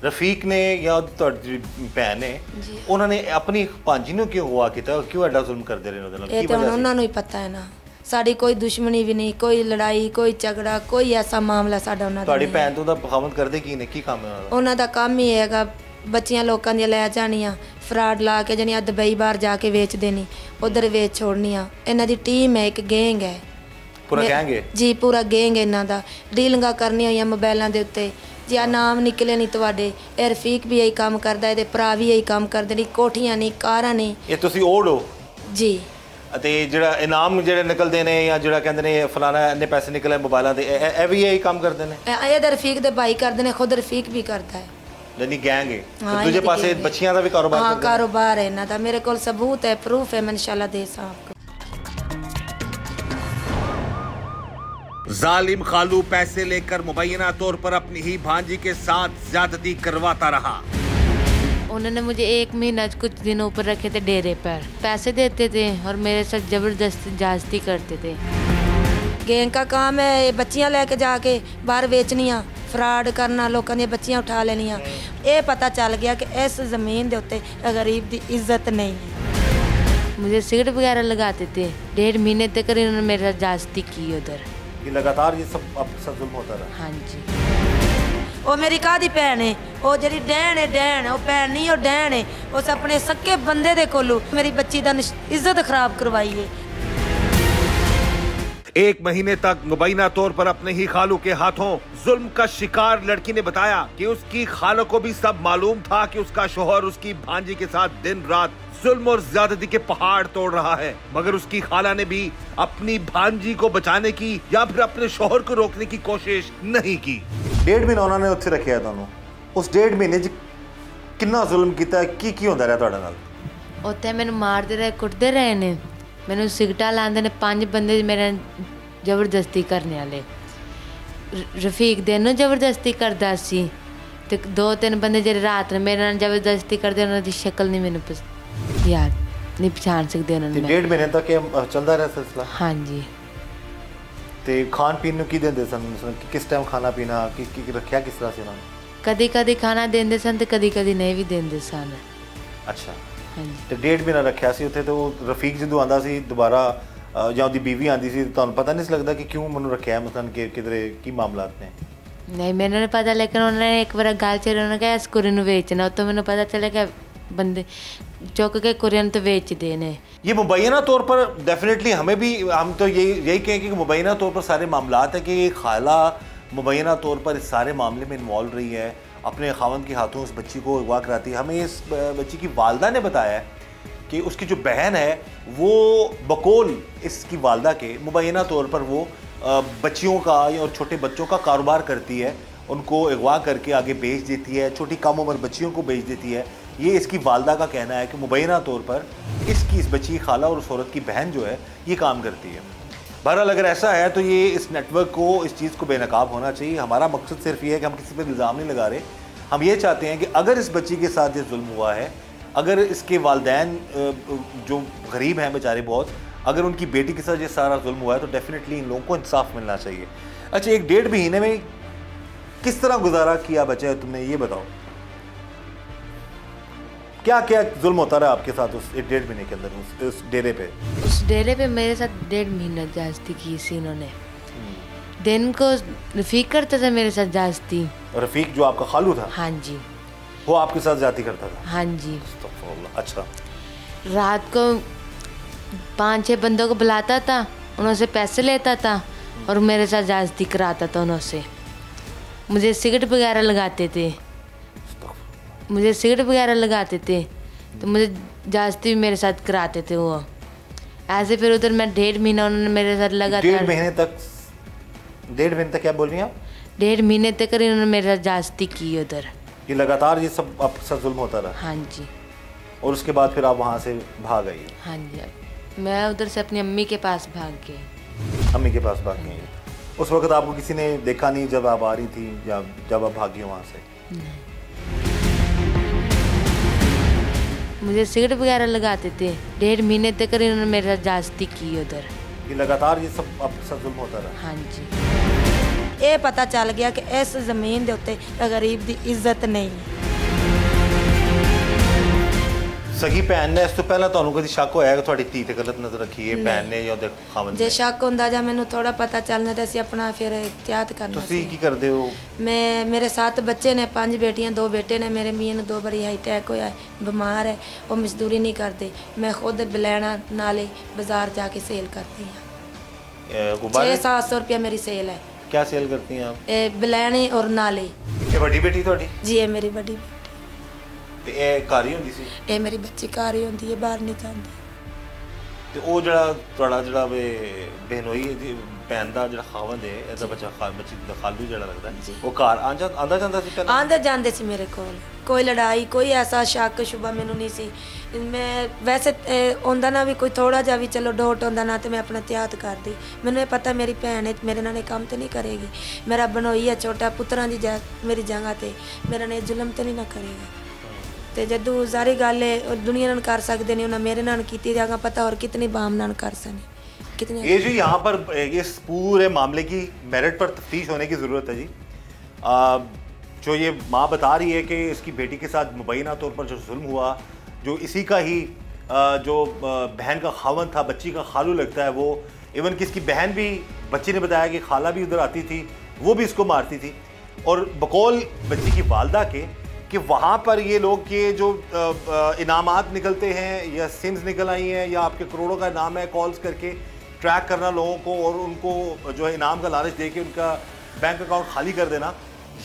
ਰਫੀਕ ਨੇ ਜਾਂ ਤੁਹਾਡੀ ਭੈਣ ਨੇ। ਉਹਨਾਂ ਨੇ ਆਪਣੀ ਭਾਂਜੀ ਨੂੰ ਕਿਉਂ ਹੁਆ ਕੀਤਾ ਕਿਉਂ ਐਡਾ ਜ਼ੁਲਮ ਕਰਦੇ ਰਹੇ ਉਹਦੇ ਨਾਲ ਇਹ ਤਾਂ ਉਹਨਾਂ ਨੂੰ ਹੀ ਪਤਾ ਹੈ ਨਾ ਸਾਡੀ ਕੋਈ ਦੁਸ਼ਮਣੀ ਵੀ ਨਹੀਂ ਕੋਈ ਲੜਾਈ ਕੋਈ ਝਗੜਾ ਕੋਈ ਐਸਾ ਮਾਮਲਾ ਸਾਡਾ ਉਹਨਾਂ ਦਾ ਤੁਹਾਡੀ ਭੈਣ ਤੋਂ ਤਾਂ ਬਖਾਵਤ ਕਰਦੇ ਕੀ ਨੇ ਕੀ ਕੰਮ ਹੈ ਉਹਨਾਂ ਦਾ ਉਹਨਾਂ ਦਾ ਕੰਮ ਹੀ ਹੈਗਾ ਬੱਚੀਆਂ ਲੋਕਾਂ ਦੀਆਂ ਲੈ ਜਾਣੀਆਂ ਫਰਾਡ ਲਾ ਕੇ ਜਿਹੜੀਆਂ ਦੁਬਈ ਬਾਹਰ ਜਾ ਕੇ ਵੇਚ ਦੇਣੀ ਉਧਰ ਵੇਚ ਛੋੜਨੀਆਂ ਇਹਨਾਂ ਦੀ ਟੀਮ ਹੈ ਇੱਕ ਗੈਂਗ ਹੈ ਪੂਰਾ ਮੈਂ- ਕਹਾਂਗੇ ਜੀ ਪੂਰਾ ਗੈਂਗ ਇਹਨਾਂ ਦਾ ਡੀਲਿੰਗਾਂ ਕਰਨੀਆਂ ਹੋਈਆਂ ਮੋਬਾਈਲਾਂ ਦੇ ਉੱਤੇ ਜੇ ਆ ਨਾਮ ਨਿਕਲੇ ਨਹੀਂ ਤੁਹਾਡੇ ਇਹ ਰਫੀਕ ਵੀ ਇਹੀ ਕੰਮ ਕਰਦਾ ਇਹਦੇ ਭਰਾ ਵੀ ਇਹੀ ਕੰਮ ਕਰਦੇ ਨਹੀਂ ਕੋਠੀਆਂ ਨਹੀਂ ਕਾਰਾਂ ਨਹੀਂ ਇਹ ਤੁਸੀਂ ਓੜ ਹੋ ਜੀ ਅਤੇ ਜਿਹੜਾ ਇਨਾਮ ਜਿਹੜੇ ਨਿਕਲਦੇ ਨੇ ਜਾਂ ਜਿਹੜਾ ਕਹਿੰਦੇ ਨੇ ਇਹ ਫਲਾਣਾ ਇੰਨੇ ਪੈਸੇ ਨਿਕਲੇ ਮੋਬਾਈਲਾਂ ਦੇ ਇਹ- ਇਹ ਇਹ ਵੀ ਇਹੀ ਕੰਮ ਕਰਦੇ ਨੇ ਇਹ ਇਹਦੇ ਰਫੀਕ ਦੇ ਭਾਈ ਕਰਦੇ ਨੇ ਖੁਦ ਰਫੀਕ ਵੀ ਕਰਦਾ ਹੈ ਯਾਨੀ ਗੈਂਗ ਹੈ ਤੇ ਹਾਂ, ਦੂਜੇ ਇਹਨਾਂ ਦੀ ਪਾਸੇ gang ਹੈ। ਬੱਚੀਆਂ ਦਾ ਵੀ ਕਾਰੋਬਾਰ हाँ ਕਰਦੇ ਨੇ कारोबार है इन्हों का मेरे को सबूत है प्रूफ है मैं इंशाल्लाह दे सा आपको जालिम खालू पैसे लेकर मुबैना तौर पर अपनी ही भांजी के साथ ज्यादती करवाता रहा उन्होंने मुझे एक महीना कुछ दिनों ऊपर रखे थे डेरे पर पैसे देते थे और मेरे साथ जबरदस्ती जास्ती करते थे गैंग का काम है ये बच्चियां लेके जाके बाहर बेचनियां ਫਰਾਡ ਕਰਨਾ ਲੋਕਾਂ ਦੀਆਂ ਬੱਚੀਆਂ ਉਠਾ ਲੈਣੀਆਂ ਇਹ ਪਤਾ ਚੱਲ ਗਿਆ ਕਿ ਇਸ ਜ਼ਮੀਨ ਦੇ ਉੱਤੇ ਗਰੀਬ ਦੀ ਇੱਜ਼ਤ ਨਹੀਂ ਹੈ मुझे सिगरेट वगैरह लगाते थे डेढ़ महीने तक इन्होंने मेरे साथ जास्ती की उधर ये लगातार ये सब अब सब जुल्म होता रहा हाँ जी ਉਹ ਮੇਰੀ ਕਾਦੀ ਭੈਣ ਹੈ ਉਹ ਜਿਹੜੀ ਡੈਣ ਹੈ ਡੈਣ ਉਹ ਭੈਣ ਨਹੀਂ ਉਹ ਡੈਣ ਹੈ ਉਸ ਆਪਣੇ ਸੱਕੇ ਬੰਦੇ ਦੇ ਕੋਲੋਂ ਮੇਰੀ ਬੱਚੀ ਦਾ ਨਿਸ਼- ਇੱਜ਼ਤ ਖਰਾਬ ਕਰਵਾਈ ਹੈ एक महीने तक मुबैना तौर पर अपने ही खालू के हाथों जुल्म का शिकार लड़की ने बताया कि उसकी खालों को भी सब मालूम था कि उसका शोहर उसकी भांजी के साथ दिन रात जुल्म और ज्यादती के पहाड़ तोड़ रहा है मगर उसकी खाला ने भी अपनी भांजी को बचाने की या फिर अपने शोहर को रोकने की कोशिश नहीं की ਡੇਢ ਮਹੀਨਾ ਉਹਨਾਂ ਨੇ ਉੱਥੇ ਰੱਖਿਆ ਤੁਹਾਨੂੰ ਉਸ ਡੇਢ ਮਹੀਨੇ 'ਚ ਕਿੰਨਾ ਜ਼ੁਲਮ ਕੀਤਾ ਕੀ ਕੀ ਹੁੰਦਾ ਰਿਹਾ ਤੁਹਾਡੇ ਨਾਲ ਉੱਥੇ ਮੈਨੂੰ ਮਾਰਦੇ ਰਹੇ ਕੁੱਟਦੇ ਰਹੇ ਨੇ ਮੈਨੂੰ ਸਿਗਟਾ ਲਾਉਂਦੇ ਨੇ ਪੰਜ ਬੰਦੇ ਮੇਰੇ ਨਾਲ ਜ਼ਬਰਦਸਤੀ ਕਰਨ ਵਾਲੇ ਰ- ਰਫੀਕ ਦੇ ਨੂੰ ਜ਼ਬਰਦਸਤੀ ਕਰਦਾ ਸੀ ਤੇ ਦੋ ਤਿੰਨ ਬੰਦੇ ਜਿਹੜੇ ਰਾਤ ਨੂੰ ਮੇਰੇ ਨਾਲ ਜ਼ਬਰਦਸਤੀ ਕਰਦੇ ਉਹਨਾਂ ਦੀ ਸ਼ਕਲ ਨਹੀਂ ਮੈਨੂੰ ਪਛ- ਯਾਦ ਨਹੀਂ ਪਛਾਣ ਸਕਦੇ ਉਹਨਾਂ ਤੇ ਨੂੰ ਮੈਂ। ਡੇਢ ਮਹੀਨੇ ਤੱਕ ਇਹ ਚੱਲਦਾ ਰਿਹਾ ਸਿਲਸਿਲਾ? ਹਾਂਜੀ। ਤੇ ਖਾਣ ਪੀਣ ਨੂੰ ਕੀ ਦਿੰਦੇ ਸਨ? ਮਤਲਬ ਕਿ ਕਿਸ ਟਾਈਮ ਖਾਣਾ ਪੀਣਾ ਕੀ ਕੀ ਰੱਖਿਆ ਕਿਸ ਤਰ੍ਹਾਂ ਸੀ ਉਹਨਾਂ ਨੇ? ਕਦੀ ਕਦੀ ਖਾਣਾ ਦਿੰਦੇ ਸਨ ਤੇ ਕਦੀ ਕਦੀ ਨਹੀਂ ਵੀ ਦਿੰਦੇ ਸਨ। ਅੱਛਾ। ਹਾਂਜੀ। ਤੇ ਡੇਢ ਮਹੀਨਾ ਰੱਖਿਆ ਸੀ ਉੱਥੇ ਤੇ ਉਹ ਰਫੀਕ ਜਦੋਂ ਆਂਦਾ ਸੀ ਦੁਬਾਰਾ ਜਾਂ ਉਹਦੀ ਬੀਵੀ ਆਂਦੀ ਸੀ ਤੁਹਾਨੂੰ ਪਤਾ ਨਹੀਂ ਸੀ ਲੱਗਦਾ ਕਿ ਕਿਉਂ ਮੈਨੂੰ ਰੱਖਿਆ ਮਤਲਬ ਕਿ ਕਿਧਰੇ ਕੀ ਮਾਮਲਾਤ ਨੇ? ਨਹੀਂ ਮੈਨੂੰ ਨਹੀਂ ਪਤਾ ਲੇਕਿਨ ਉਹਨਾਂ ਨੇ ਇੱਕ ਵਾਰ ਗੱਲ ਚ ਉਹਨਾਂ ਨੇ ਕਿਹਾ ਇਸ ਕੁੜੀ ਨੂੰ ਵੇਚਣਾ ਉਤੋਂ ਮੈਨੂੰ ਪਤਾ ਚੱਲਿਆ ਕਿ बंदे चौक के कुरियन तो बेच देने ये मुबैना तौर पर डेफिनेटली हमें भी, हम तो यही यही कहेंगे कि मुबैना तौर पर सारे मामला है कि ये खाला मुबैना तौर पर इस सारे मामले में इन्वॉल्व रही है, अपने खावन के हाथों उस बच्ची को अगवा कराती है। हमें इस बच्ची की वालदा ने बताया कि उसकी जो बहन है, वो बकोल इसकी वालदा के मुबैना तौर पर वो बच्चियों का और छोटे बच्चों का कारोबार करती है, उनको अगवा करके आगे बेच देती है, छोटी कम उम्र बच्चियों को बेच देती है। ये इसकी वालदा का कहना है कि मुबैना तौर पर इसकी, इस बच्ची, खाला और उस औरत की बहन जो है, ये काम करती है। बहरहाल, अगर ऐसा है तो ये इस नेटवर्क को, इस चीज़ को बेनकाब होना चाहिए। हमारा मकसद सिर्फ़ ये है कि हम किसी पर इल्ज़ाम नहीं लगा रहे। हम ये चाहते हैं कि अगर इस बच्ची के साथ ये जुल्म हुआ है, अगर इसके वालदेन जो गरीब हैं बेचारे बहुत, अगर उनकी बेटी के साथ ये सारा जुल्म हुआ है तो डेफिनेटली इन लोगों को इंसाफ मिलना चाहिए। अच्छा एक डेढ़ महीने में किस तरह गुजारा किया बच्चे तुमने ये बताओ। क्या क्या जुल्म होता रहा आपके साथ उस एक डेढ़ महीने के अंदर उस, उस डेरे पे? उस डेरे पे मेरे साथ डेढ़ महीना जास्ती की थी इन्होंने। दिन को रफीक करता था मेरे साथ जास्ती। रफीक जो आपका खालू था? हाँ जी। वो आपके साथ जाती करता था? हाँ जी। अच्छा। रात को पाँच छह बंदों को बुलाता था उनसे पैसे लेता था और मेरे साथ जास्ती कराता था उनसे मुझे सिगरेट वगैरह लगाते थे। मुझे सिगरेट वगैरह लगाते थे तो मुझे जास्ती भी मेरे साथ कराते थे वो। ऐसे फिर उधर मैं डेढ़ महीना उन्होंने मेरे साथ लगा डेढ़ महीने तक डेढ़ महीने तक क्या बोल रही हैं आप? डेढ़ महीने तक इन्होंने मेरे साथ जास्ती की उधर। ये लगातार ये सब आपके साथ जुल्म होता रहा। हाँ जी। और उसके बाद फिर आप वहाँ से भाग आई? हाँ जी। मैं उधर से अपनी अम्मी के पास भाग गई। अम्मी के पास भाग गई। उस वक्त आपको किसी ने देखा नहीं जब आप आ रही थी या जब आप भागी हो वहाँ से? मुझे सिगरेट वगैरह लगाते थे डेढ़ महीने तक इन्होंने मेरे साथ जास्ती की उधर ये लगातार ये सब आपके साथ जुल्म होता रहा हाँ जी ਇਹ ਪਤਾ ਚੱਲ ਗਿਆ ਕਿ ਇਸ ਜ਼ਮੀਨ ਦੇ ਉੱਤੇ ਗਰੀਬ ਦੀ ਇੱਜ਼ਤ ਨਹੀਂ ਸਗੀ ਭੈਣ ਨੇ ਇਸ ਤੋਂ ਪਹਿਲਾਂ ਤੁਹਾਨੂੰ ਕਦੀ ਸ਼ੱਕ ਹੋਇਆ ਕਿ ਤੁਹਾਡੀ ਧੀ ਤੇ ਗਲਤ ਨਜ਼ਰ ਰੱਖੀ ਹੈ ਭੈਣ ਨੇ ਜਾਂ ਉਹਦੇ ਖਾਵਨ ਜੇ ਸ਼ੱਕ ਹੁੰਦਾ ਜਾਂ ਮੈਨੂੰ ਥੋੜਾ ਪਤਾ ਚੱਲਣਾ ਤਾਂ ਅਸੀਂ ਆਪਣਾ ਫਿਰ ਇhtiyat ਕਰਨਾ ਤੁਸੀਂ ਕੀ ਕਰਦੇ ਹੋ? ਮੈਂ ਮੇਰੇ ਸੱਤ ਬੱਚੇ ਨੇ ਪੰਜ ਬੇਟੀਆਂ ਦੋ ਬੇਟੇ ਨੇ ਮੇਰੇ ਮੀਆਂ ਨੂੰ ਦੋ ਵਾਰੀ ਹਾਈ ਅਟੈਕ ਹੋਇਆ ਹੈ, ਬਿਮਾਰ ਹੈ ਉਹ ਮਜ਼ਦੂਰੀ ਨਹੀਂ ਕਰਦੇ। ਮੈਂ ਖੁਦ ਬਲੈਣਾ ਨਾਲੇ ਬਾਜ਼ਾਰ ਜਾ ਕੇ ਸੇਲ ਕਰਦੀ ਹਾਂ। ਗੁਬਾਰੇ? 700 ਰੁਪਏ ਮੇਰੀ ਸੇਲ ਹੈ। ਕੀ ਸੇਲ ਕਰਤੀ ਆਪ? ਇਹ ਬਲੈਣੇ ਔਰ ਨਾਲੇ। ਇਹ ਵੱਡੀ ਬੇਟੀ ਤੁਹਾਡੀ? ਜੀ ਇਹ ਮੇਰੀ ਵੱਡੀ ਤੇ ਇਹ ਘਰ ਹੀ ਹੁੰਦੀ ਸੀ? ਇਹ ਮੇਰੀ ਬੱਚੀ ਘਰ ਹੀ ਹੁੰਦੀ ਹੈ ਬਾਹਰ ਨਹੀਂ ਜਾਂਦੀ। ਤੇ ਉਹ ਜਿਹੜਾ ਤੁਹਾਡਾ ਜਿਹੜਾ ਵੇ ਬਹਿਨੋਈ ਦੀ ਭੈਣ ਦਾ ਜਿਹੜਾ ਖਾਵੰਦ ਹੈ ਇਹਦਾ ਬੱਚਾ ਖਾ ਬੱਚੀ ਦਾ ਖਾਲੂ ਜਿਹੜਾ ਲੱਗਦਾ ਉਹ ਘਰ ਆਂਦਾ ਆਂਦਾ ਜਾਂਦਾ ਸੀ ਪਹਿਲਾਂ? ਆਂਦੇ ਜਾਂਦੇ ਸੀ ਮੇਰੇ ਕੋਲ। ਕੋਈ ਲੜਾਈ ਕੋਈ ਐਸਾ ਸ਼ੱਕ ਸ਼ੁਬਾ ਮੈਨੂੰ ਨਹੀਂ ਸੀ। ਮੈਂ ਵੈਸੇ ਹੁੰਦਾ ਨਾ ਵੀ ਕੋਈ ਥੋੜਾ ਜਿਹਾ ਵੀ ਚਲੋ ਡੋਟ ਹੁੰਦਾ ਨਾ ਤੇ ਮੈਂ ਆਪਣਾ ਤਿਆਤ ਕਰਦੀ। ਮੈਨੂੰ ਇਹ ਪਤਾ ਮੇਰੀ ਭੈਣ ਹੈ ਮੇਰੇ ਨਾਲ ਇਹ ਕੰਮ ਤੇ ਨਹੀਂ ਕਰੇਗੀ। ਮੇਰਾ ਬਨੋਈ ਹੈ ਛੋਟਾ ਪੁੱਤਰਾਂ ਦੀ ਮੇਰੀ ਜਗ੍ਹਾ ਤੇ। ਮੇਰਾ ਨੇ ਜ਼ੁਲਮ ਤੇ ਨਹੀਂ ਨਾ ਕਰੇਗਾ। ਤੇ ਜਦੋਂ ਜ਼ਾਰੀ ਗੱਲ ਹੈ ਉਹ ਦੁਨੀਆ ਨਾਲ ਕਰ ਸਕਦੇ ਨੇ ਉਹਨਾਂ ਮੇਰੇ ਨਾਲ ਕੀਤੀ ਜਾਗਾ ਪਤਾ ਹੋਰ ਕਿਤਨੀ ਬਾਮ ਨਾਲ ਕਰ ਸਨੇ कितने ये जो यहाँ पर इस पूरे मामले की मेरिट पर तफ्तीश होने की ज़रूरत है जी आ, जो ये माँ बता रही है कि इसकी बेटी के साथ मुबैना तौर पर जो जुल्म हुआ जो इसी का ही आ, जो आ, बहन का खावन था बच्ची का खालू लगता है वो इवन कि इसकी बहन भी बच्ची ने बताया कि खाला भी उधर आती थी वो भी इसको मारती थी और बकौल बच्ची की वालदा के कि वहाँ पर ये लोग के जो इनामात निकलते हैं या सिम्स निकल आई हैं या आपके करोड़ों का इनाम है कॉल्स करके ट्रैक करना लोगों को और उनको जो है इनाम का लालच दे के उनका बैंक अकाउंट खाली कर देना,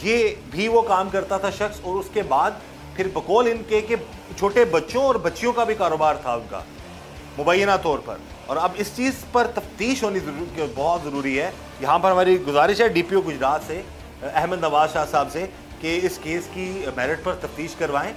ये भी वो काम करता था शख्स और उसके बाद फिर बकौल इनके के छोटे बच्चों और बच्चियों का भी कारोबार था उनका, मुबैना तौर पर। और अब इस चीज़ पर तफ्तीश होनी बहुत ज़रूरी है। यहाँ पर हमारी गुजारिश है डी पी ओ गुजरात से अहमद नवाज़ शाह साहब से कि इस केस की मेरिट पर तफ्तीश करवाएँ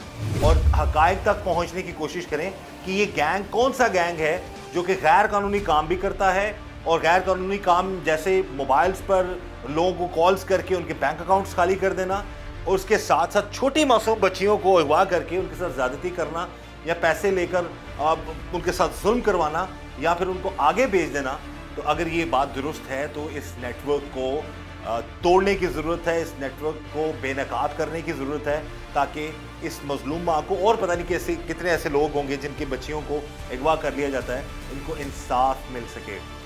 और हकायक तक पहुँचने की कोशिश करें कि ये गैंग कौन सा गैंग है जो कि गैर कानूनी काम भी करता है और गैर कानूनी काम जैसे मोबाइल्स पर लोगों को कॉल्स करके उनके बैंक अकाउंट्स खाली कर देना और उसके साथ साथ छोटी मासूम बच्चियों को अगवा करके उनके साथ ज़्यादती करना या पैसे लेकर उनके साथ जुल्म करवाना या फिर उनको आगे भेज देना तो अगर ये बात दुरुस्त है तो इस नेटवर्क को तोड़ने की ज़रूरत है इस नेटवर्क को बेनकाब करने की ज़रूरत है ताकि इस मजलूम माँ को और पता नहीं कैसे कितने ऐसे लोग होंगे जिनकी बच्चियों को अगवा कर लिया जाता है इनको इंसाफ मिल सके।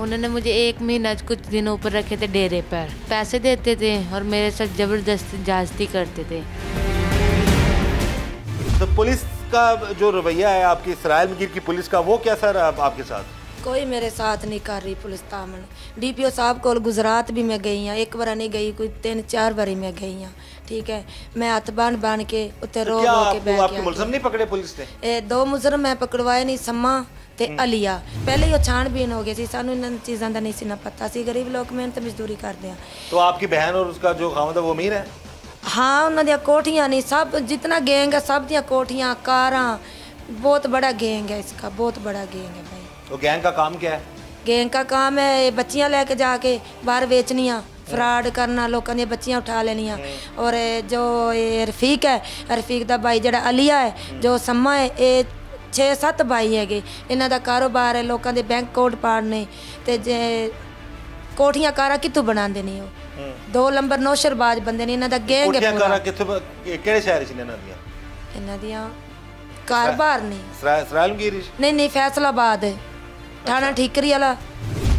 उन्होंने मुझे एक महीना कुछ दिनों ऊपर रखे थे डेरे पर। पैसे देते थे और मेरे साथ ज़बरदस्ती जास्ती करते थे। तो पुलिस का जो रवैया है आपकी इसराइल मगीर की पुलिस का वो कैसा रहा आप- आपके साथ? कोई मेरे साथ नहीं कर रही पुलिस तामन। डी पी ओ साहब को गुजरात भी मैं गई हाँ। एक बार नहीं गई कोई तीन चार बारी मैं गई हाँ। ठीक है? मैं हथ बन बन के उ रो रो के बैठे दो मुजरम मैं पकड़वाए नहीं समा हम्म। अलिया। पहले ही छानबीन हो गए थे सानू इन चीजा का नहीं पता सी। गरीब लोग मेहनत मजदूरी करते हैं। हाँ। तो आपकी बहन और उसका जो खावत है वो अमीर है? हाँ उन्होंने कोठियाँ नहीं सब जितना गेंग है सब दिया कोठियाँ कारा। बहुत बड़ा गेंग है इसका बहुत बड़ा गेंग है। तो गैंग का काम क्या है ਗੈਂਗ ਦਾ ਕੰਮ ਹੈ ਇਹ ਬੱਚੀਆਂ ਲੈ ਕੇ ਜਾ ਕੇ ਬਾਹਰ ਵੇਚਣੀਆਂ ਫਰਾਡ ਕਰਨਾ ਲੋਕਾਂ ਦੀਆਂ ਬੱਚੀਆਂ ਉਠਾ ਲੈਣੀਆਂ ਔਰ ਇਹ ਜੋ ਇਹ ਰਫੀਕ ਹੈ ਰਫੀਕ ਦਾ ਭਾਈ ਜਿਹੜਾ ਅਲੀਆ ਹੈ ਜੋ ਸੰਮਾ ਹੈ ਇਹ 6-7 ਭਾਈ ਹੈਗੇ ਇਹਨਾਂ ਦਾ ਕਾਰੋਬਾਰ ਹੈ ਲੋਕਾਂ ਦੇ ਬੈਂਕ ਕੋਡ ਪਾੜਨੇ ਤੇ ਜੇ ਕੋਠੀਆਂ ਕਾਰਾਂ ਕਿੱਥੋਂ ਬਣਾਉਂਦੇ ਨੇ ਉਹ ਦੋ ਨੰਬਰ ਨੌਸ਼ਰਬਾਜ਼ ਬੰਦੇ ਨੇ ਇਹਨਾਂ ਦਾ ਗੈਂਗ ਹੈ कोठियां ਪੂਰਾ करा कितने केड़े शहर च ने दिया ਇਹਨਾਂ ਦੀਆਂ ਕਾਰੋਬਾਰ ਨਹੀਂ इसराइल मगीर च ਨਹੀਂ ਨਹੀਂ ਫੈਸਲਾਬਾਦ ਹੈ ਥਾਣਾ ਠੀਕਰੀ ਵਾਲਾ।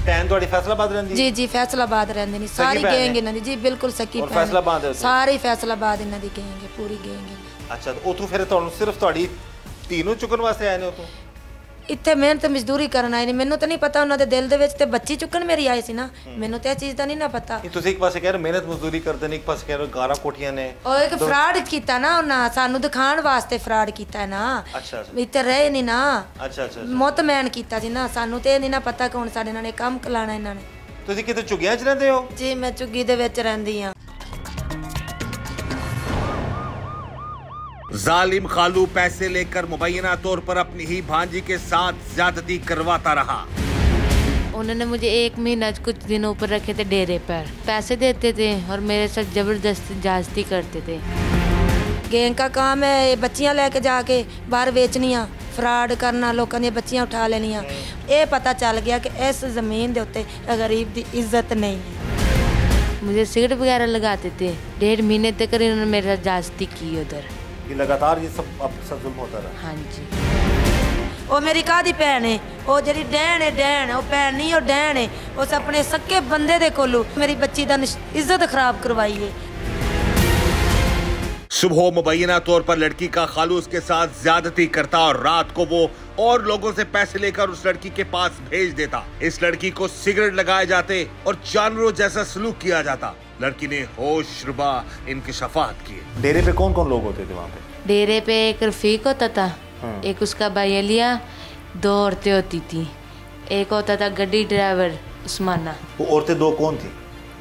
ਟਾਈਮ ਤੁਹਾਡੀ ਫੈਸਲਾਬਾਦ ਰਹਿੰਦੀ ਜੀ ਜੀ ਫੈਸਲਾਬਾਦ ਰਹਿੰਦੇ ਨੇ। ਸਾਰੀ ਗੈਂਗ ਇਹਨਾਂ ਦੀ। ਜੀ ਬਿਲਕੁਲ ਸਕੀ ਭੈਣ ਫੈਸਲਾਬਾਦ ਸਾਰੀ ਫੈਸਲਾਬਾਦ ਇਹਨਾਂ ਦੀ ਗੈਂਗ ਪੂਰੀ ਗੈਂਗ ਅੱਛਾ ਉਥੋਂ ਫਿਰ ਤੁਹਾਨੂੰ ਸਿਰਫ ਤੁਹਾਡੀ ਧੀ ਨੂੰ ਚੁੱਕਣ ਵਾਸਤੇ ਆਏ ਨੇ ਉਥੋਂ? ਇੱਥੇ ਮਿਹਨਤ ਮਜ਼ਦੂਰੀ ਕਰਨ ਆਏ ਨੇ। ਮੈਨੂੰ ਤਾਂ ਨਹੀਂ ਪਤਾ ਉਹਨਾਂ ਦੇ ਦਿਲ ਦੇ ਵਿੱਚ ਤੇ ਬੱਚੀ ਚੁੱਕਣ ਮੇਰੀ ਆਏ ਸੀ ਨਾ। ਮੈਨੂੰ ਤੇ ਇਹ ਚੀਜ਼ ਦਾ ਨਹੀਂ ਨਾ ਪਤਾ। ਤੁਸੀਂ ਇੱਕ ਪਾਸੇ ਕਹਿ ਰਹੇ ਮਿਹਨਤ ਮਜ਼ਦੂਰੀ ਕਰਦੇ ਨੇ ਇੱਕ ਪਾਸੇ ਕਹਿ ਰਹੇ ਗਾਰਾ ਕੋਠੀਆਂ ਨੇ। ਉਹ ਇੱਕ ਫਰਾਡ ਕੀਤਾ ਨਾ ਉਹਨਾਂ ਸਾਨੂੰ ਦਿਖਾਉਣ ਵਾਸਤੇ ਫਰਾਡ ਕੀਤਾ ਨਾ। ਅੱਛਾ ਅੱਛਾ। ਇੱਥੇ ਰਹੇ ਨਹੀਂ ਨਾ। ਅੱਛਾ ਅੱਛਾ ਮੁਤਮੈਨ ਕੀਤਾ ਸੀ ਨਾ ਸਾਨੂੰ ਤੇ ਇਹ ਨਹੀਂ ਨਾ ਪਤਾ ਕੌਣ ਸਾਡੇ ਨਾਲ ਇਹ ਕੰਮ ਕਲਾਣਾ ਇਹਨਾਂ ਨੇ। ਤੁਸੀਂ ਕਿਤੇ ਝੁੱਗੀਆਂ 'ਚ ਰਹਿੰਦੇ ਹੋ? ਜੀ ਮੈਂ ਚੁੱਗੀ ਦੇ ਵਿੱਚ ਰਹਿੰਦੀ ਆ जालिम खालू पैसे लेकर मुबैना तौर पर अपनी ही भांजी के साथ ज्यादती करवाता रहा उन्होंने मुझे एक महीना कुछ दिनों ऊपर रखे थे डेरे पर पैसे देते थे और मेरे साथ जबरदस्ती जास्ती करते थे ਗੈਂਗ ਦਾ ਕੰਮ ਹੈ ਇਹ ਬੱਚੀਆਂ ਲੈ ਕੇ ਜਾ ਕੇ ਬਾਹਰ ਵੇਚਣੀਆਂ ਫਰਾਡ ਕਰਨਾ ਲੋਕਾਂ ਦੀਆਂ ਬੱਚੀਆਂ ਉਠਾ ਲੈਣੀਆਂ ਇਹ ਪਤਾ ਚੱਲ ਗਿਆ ਕਿ ਇਸ ਜ਼ਮੀਨ ਦੇ ਉੱਤੇ ਗਰੀਬ ਦੀ ਇੱਜ਼ਤ ਨਹੀਂ ਹੈ मुझे सिगरेट वगैरह लगाते थे डेढ़ महीने तक इन्होंने मेरे साथ जास्ती की उधर कि लगातार ये सब आपके साथ जुल्म होता रहा हाँ जी ਉਹ ਮੇਰੀ ਕਾਦੀ ਭੈਣ ਹੈ ਉਹ ਜਿਹੜੀ ਡੈਣ ਹੈ ਡੈਣ ਉਹ ਭੈਣ ਨਹੀਂ ਉਹ ਡੈਣ ਹੈ ਉਸ ਆਪਣੇ ਸੱਕੇ ਬੰਦੇ ਦੇ ਕੋਲੋਂ ਮੇਰੀ ਬੱਚੀ ਦਾ ਨਿਸ਼- ਇੱਜ਼ਤ ਖਰਾਬ ਕਰਵਾਈ ਹੈ सुबह मुबैना तौर पर लड़की का खालू उसके साथ ज्यादती करता और रात को वो और लोगों से पैसे लेकर उस लड़की के पास भेज देता इस लड़की को सिगरेट लगाए जाते और जानवरों जैसा सलूक किया जाता लड़की ने होश रुबा इनकी शफात की डेरे पे कौन कौन लोग होते थे वहाँ पे? डेरे पे एक रफीक होता था एक उसका भाई अलिया दो औरतें होती थी। एक होता था गड्डी ड्राइवर उस्माना। वो औरतें दो कौन थी?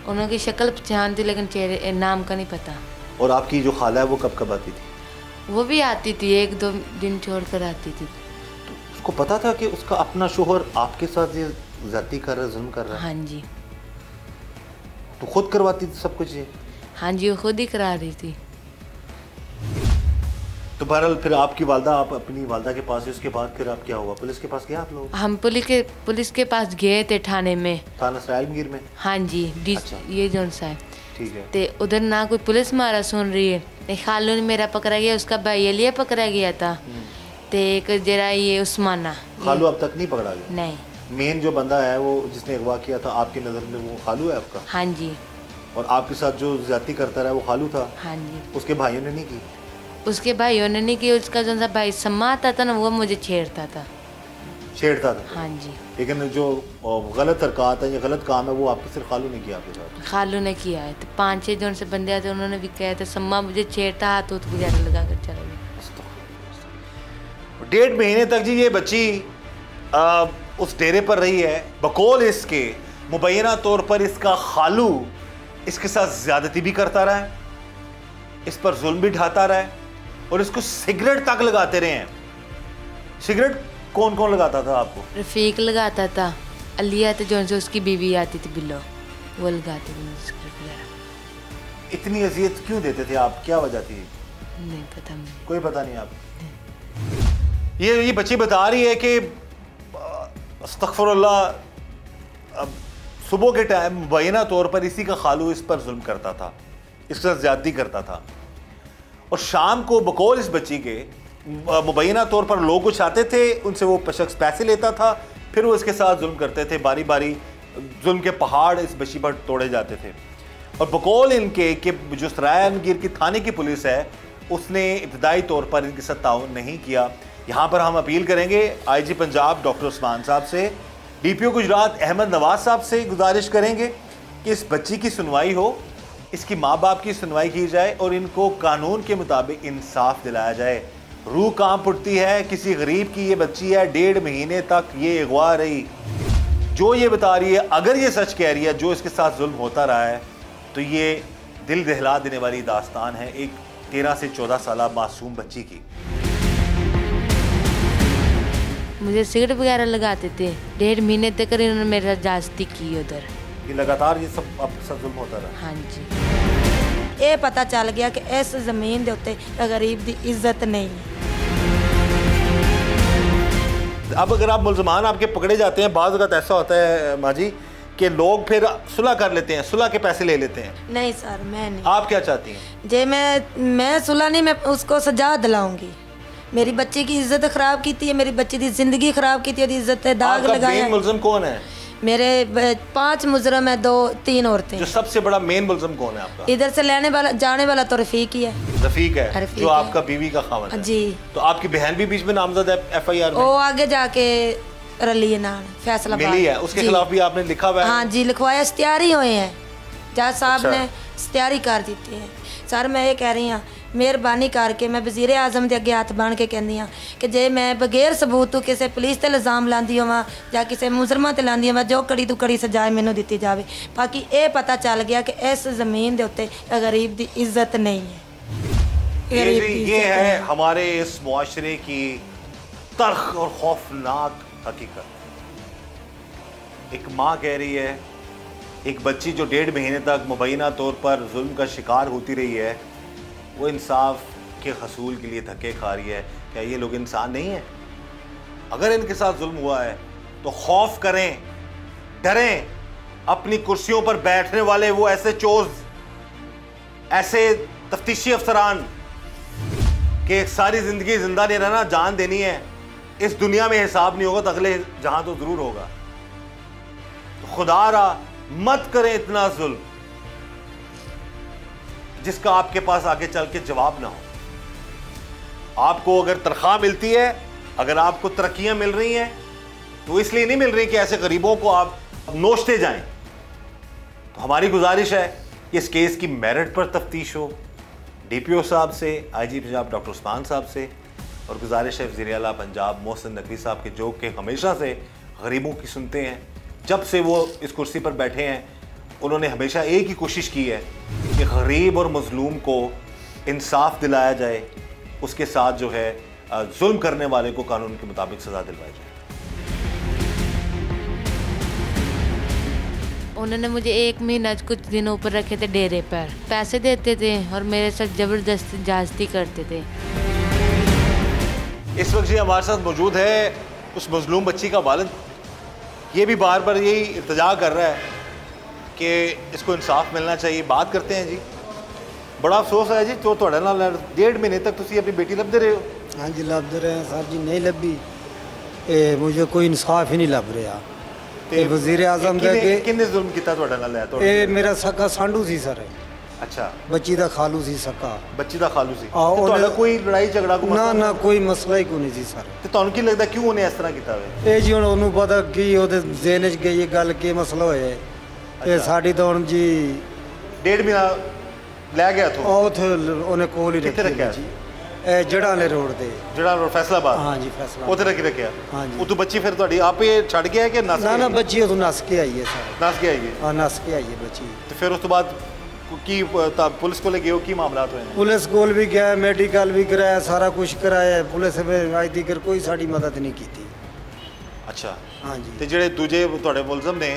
उनकी शक्ल पहचान थी लेकिन चेहरे नाम का नहीं पता। और आपकी जो खाला है वो कब कब आती थी? वो भी आती थी एक दो दिन छोड़ कर आती थी। तो उसको पता था कि उसका अपना शोहर आपके साथ ये ज्यादती कर रहा है जुल्म कर रहा है? हाँ जी। तो खुद करवाती थी सब कुछ ये? हाँ जी वो खुद ही करा रही थी। तो बहरहाल फिर आपकी वालदा आप अपनी वालदा के पास उसके बाद फिर आप क्या हुआ? पुलिस के पास गया आप लोग? हम पुलिस के पुलिस के पास गए थे थाने में। थाना सरायल मीर में? हाँ जी डी अच्छा। ये जोन सा है ठीक है। ते उधर ना कोई पुलिस मारा सुन रही है। खालू ने मेरा पकड़ा गया उसका भाई अलिया पकड़ा गया था। ते एक जरा ये उस्माना। खालू अब तक नहीं पकड़ा गया? नहीं। मेन जो बंदा है वो जिसने अगवा किया था आपकी नज़र में वो खालू है आपका? हाँ जी। और आपके साथ जो ज्यादती करता रहा वो खालू था? हाँ जी। उसके भाइयों ने नहीं की? उसके भाइयों ने नहीं किया उसका जो भाई सम्मा आता था ना वो मुझे छेड़ता था। छेड़ता था? हाँ जी। लेकिन जो गलत हरकत है या गलत काम है वो आपके सिर्फ़ खालू ने किया आपके साथ? खालू ने किया है। तो पाँच छह जन से बंदे आते उन्होंने भी कहा था सम्मा मुझे छेड़ता हाथ उत वगैरह लगा कर चला गया। डेढ़ महीने तक जी ये बच्ची उस डेरे पर रही है बकौल इसके। मुबैना तौर पर इसका खालू इसके साथ ज्यादती भी करता रहा है इस पर जुल्म भी ढाता रहा है और इसको सिगरेट तक लगाते रहे हैं। सिगरेट कौन कौन लगाता था आपको? रफीक लगाता था। अलिया तो जो से उसकी बीवी आती थी बिल्लो वो लगाते थे वगैरह इतनी अजियत क्यों देते थे आप? क्या वजह थी? नहीं पता मुझे। कोई पता नहीं आप। ये ये बच्ची बता रही है कि अस्तगफुरुल्लाह, अब सुबह के टाइम मुबैना तौर पर इसी का खालू इस पर जुल्म करता था इसके साथ ज्यादती करता था। और शाम को बकौल इस बच्ची के मुबैना तौर पर लोग कुछ आते थे, उनसे वो शख्स पैसे लेता था, फिर वो इसके साथ जुल्म करते थे बारी बारी जुल्म के पहाड़ इस बच्ची पर तोड़े जाते थे। और बकौल इनके कि जो सरायनगिर की थाने की पुलिस है, उसने इब्तदाई तौर पर इनके साथ ताउन नहीं किया। यहाँ पर हम अपील करेंगे आईजी पंजाब डॉक्टर उस्मान साहब से, डीपीओ गुजरात अहमद नवाज़ साहब से गुजारिश करेंगे कि इस बच्ची की सुनवाई हो, इसकी माँ बाप की सुनवाई की जाए और इनको कानून के मुताबिक इंसाफ दिलाया जाए। रूह काँप उठती है, किसी गरीब की ये बच्ची है, डेढ़ महीने तक ये अगवा रही। जो ये बता रही है, अगर ये सच कह रही है, जो इसके साथ जुल्म होता रहा है तो ये दिल दहला देने वाली दास्तान है एक तेरह से चौदह साल मासूम बच्ची की। मुझे सिगरेट वगैरह लगाते थे। डेढ़ महीने तक इन्होंने मेरा साथ जास्ती की उधर। लगातार ये सब अब सब होता रहा। हाँ जी। ये पता चल गया कि इस ज़मीन के उ गरीब की इज़्ज़त नहीं। अब अगर आप मुलजमान आपके पकड़े जाते हैं बाद ऐसा होता है माँ जी कि लोग फिर सुलह कर लेते हैं सुलह के पैसे ले लेते हैं। नहीं सर मैं नहीं। आप क्या चाहती हैं? जे मैं मैं सुलह नहीं मैं उसको सजा दिलाऊँगी। मेरी बच्चे की इज़्ज़त खराब की थी मेरी बच्चे की ज़िंदगी खराब की थी इज़्ज़त पे दाग लगाया मुलजम कौन है? मेरे पाँच मुजरम है दो तीन औरतें। जो सबसे बड़ा मेन मुलजम कौन है आपका? इधर से लेने वाला जाने वाला तो रफीक ही है। रफीक है रफीक जो है। आपका बीवी का खावन जी। तो आपकी बहन भी बीच में नामजद है एफ़ आई आर वो आगे जाके रली नान फैसला मिली है? उसके खिलाफ भी आपने लिखा हुआ है? हाँ जी लिखवाया इश्तियारी हुए हैं। जज साहब अच्छा। ने इश्तियारी कर दी है। सर मैं ये कह रही हूँ ਮਿਹਰਬਾਨੀ ਕਰਕੇ ਮੈਂ ਵਜ਼ੀਰ ਆਜ਼ਮ ਦੇ ਅੱਗੇ ਹੱਥ ਬਣ ਕੇ ਕਹਿੰਦੀ ਹਾਂ ਕਿ ਜੇ ਮੈਂ ਬਗੈਰ ਸਬੂਤ ਤੋਂ ਕਿਸੇ ਪੁਲਿਸ ਤੇ ਇਲਜ਼ਾਮ ਲਾਉਂਦੀ ਹੋਵਾਂ ਜਾਂ ਕਿਸੇ ਮੁਜਰਮਾਂ ਤੇ ਲਾਉਂਦੀ ਹੋਵਾਂ ਜੋ ਕੜੀ ਤੋਂ ਕੜੀ ਸਜ਼ਾ ਮੈਨੂੰ ਦਿੱਤੀ ਜਾਵੇ ਬਾਕੀ ਇਹ ਪਤਾ ਚੱਲ ਗਿਆ ਕਿ ਇਸ ਜ਼ਮੀਨ ਦੇ ਉੱਤੇ ਗਰੀਬ ਦੀ ਇੱਜ਼ਤ नहीं है ये गरीब जी की ये इज्जत है नहीं हमारे इस मुआशरे की तर्क और खौफनाक हकीकत एक माँ कह रही है एक बच्ची जो डेढ़ महीने तक मुबैना तौर पर जुल्म का शिकार होती रही है वो इंसाफ के हसूल के लिए धक्के खा रही है, क्या ये लोग इंसान नहीं हैं? अगर इनके साथ जुल्म हुआ है तो खौफ करें, डरें। अपनी कुर्सियों पर बैठने वाले वो ऐसे चोज ऐसे तफ्तीशी अफसरान कि सारी ज़िंदगी ज़िंदा नहीं रहना, जान देनी है। इस दुनिया में हिसाब नहीं होगा तो अगले जहाँ तो ज़रूर होगा। तो खुदा रा मत करें इतना जुल्म। जिसका आपके पास आगे चल के जवाब ना हो। आपको अगर तनख्वाह मिलती है, अगर आपको तरक्कियाँ मिल रही हैं तो इसलिए नहीं मिल रही कि ऐसे गरीबों को आप नोचते जाएँ। तो हमारी गुजारिश है कि इस केस की मेरिट पर तफ्तीश हो, डीपीओ साहब से, आईजी पंजाब डॉक्टर उस्मान साहब से, और गुजारिश है वज़ी अला पंजाब मोहसिन नकवी साहब के जो कि हमेशा से गरीबों की सुनते हैं। जब से वो इस कुर्सी पर बैठे हैं उन्होंने हमेशा एक ही कोशिश की है कि गरीब और मजलूम को इंसाफ दिलाया जाए उसके साथ जो है जुल्म करने वाले को कानून के मुताबिक सज़ा दिलवाई जाए। उन्होंने मुझे एक महीना कुछ दिनों ऊपर रखे थे डेरे पर। पैसे देते थे और मेरे साथ ज़बरदस्ती जास्ती करते थे। इस वक्त जी हमारे साथ मौजूद है उस मजलूम बच्ची का वालिद ये भी बार बार यही इल्तजा कर रहा है कि इसको इंसाफ मिलना चाहिए बात करते हैं जी बड़ा अफसोस है जी तो ਤੁਹਾਡੇ ਨਾਲ डेढ़ महीने तक ਤੁਸੀਂ ਆਪਣੀ ਬੇਟੀ ਲੱਭਦੇ ਰਹੇ ਹੋ हाँ जी लभ रहे हैं सर जी नहीं लभी ए, मुझे कोई इंसाफ ही नहीं लभ रहा ਤੇ ਵਜ਼ੀਰ ਆਜ਼ਮ ਦੇ ਕਿੰਨੇ ਅੱਗੇ ਕਿੰਨੇ ਜ਼ੁਲਮ ਕੀਤਾ ਤੁਹਾਡੇ ਨਾਲ ਹੈ ਇਹ ਮੇਰਾ ਸਕਾ ਸਾਂਢੂ ਸੀ ਸਰ ਅੱਛਾ ਬੱਚੀ ਦਾ ਖਾਲੂ ਸੀ ਸਕਾ ਬੱਚੀ ਦਾ ਖਾਲੂ ਸੀ ਆਹ, ਤੇ ਤੁਹਾਡਾ ਉਹਨੇ- ਕੋਈ ਲੜਾਈ ਝਗੜਾ ਕੋਈ ਨਾ ਮਸਲਾ ਨਾ ਕੋਈ ਮਸਲਾ ਹੀ ਕੋਈ ਨਹੀਂ ਸੀ ਸਰ ਤੇ ਤੁਹਾਨੂੰ ਕੀ ਲੱਗਦਾ ਕਿਉਂ ਉਹਨੇ ਇਸ ਤਰ੍ਹਾਂ ਕੀਤਾ ਹੋਵੇ ਇਹ ਜੀ ਹੁਣ ਉਹਨੂੰ ਪਤਾ ਕੀ ਉਹਦੇ ਜ਼ਿਹਨ 'ਚ ਗਈ ਇਹ ਗੱਲ ਕੀ ਮਸਲਾ ਹੋਇਆ ਹੈ। ਅੱਛਾ। ਸਾਡੀ ਤਾਂ ਹੁਣ ਜੀ ਡੇਢ ਮਹੀਨਾ ਲੈ ਗਿਆ ਤੋਂ ਉਹ ਉੱਥੇ ਉਹਨੇ ਕੋਲ ਹੀ ਕਿੱਥੇ ਰੱਖਿਆ? ਜੀ ਇਹ ਜੜਾਂ ਵਾਲੇ ਰੋਡ ਤੇ। ਜਿਹੜਾ ਫੈਸਲਾਬਾਦ? ਹਾਂ ਜੀ ਫੈਸਲਾ ਉੱਥੇ ਰੱਖ ਰੱਖਿਆ? ਹਾਂਜੀ। ਉਹ ਤੋਂ ਬੱਚੀ ਫਿਰ ਤੁਹਾਡੀ ਆਪੇ ਛੱਡ ਗਿਆ ਕਿ ਨਸ ਨਾ ਨਾ? ਬੱਚੀ ਉਦੋਂ ਨਸ ਕੇ ਆਈ ਹੈ ਸਰ। ਨਸ ਕੇ ਆਈ ਹੈ? ਹਾਂ ਨਸ ਕੇ ਆਈ ਹੈ ਬੱਚੀ। ਤੇ ਫਿਰ ਉਸ ਤੋਂ ਬਾਅਦ ਕੀ ਤਾਂ ਪੁਲਿਸ ਕੋਲੇ ਗਏ ਹੋ? ਕੀ ਮਾਮਲਾਤ ਹੋਏ ਨੇ ਪੁਲਿਸ ਕੋਲ ਵੀ ਗਿਆ ਮੈਡੀਕਲ ਵੀ ਕਰਾਇਆ ਸਾਰਾ ਕੁਝ ਕਰਾਇਆ। ਪੁਲਿਸ ਨੇ ਅੱਜ ਤੱਕ ਕੋਈ ਸਾਡੀ ਮਦਦ ਨਹੀਂ ਕੀਤੀ। ਅੱਛਾ। ਹਾਂਜੀ ਤੇ ਜਿਹੜੇ ਦੂਜੇ ਤੁਹਾਡੇ ਮੁਲਜ਼ਮ ਨੇ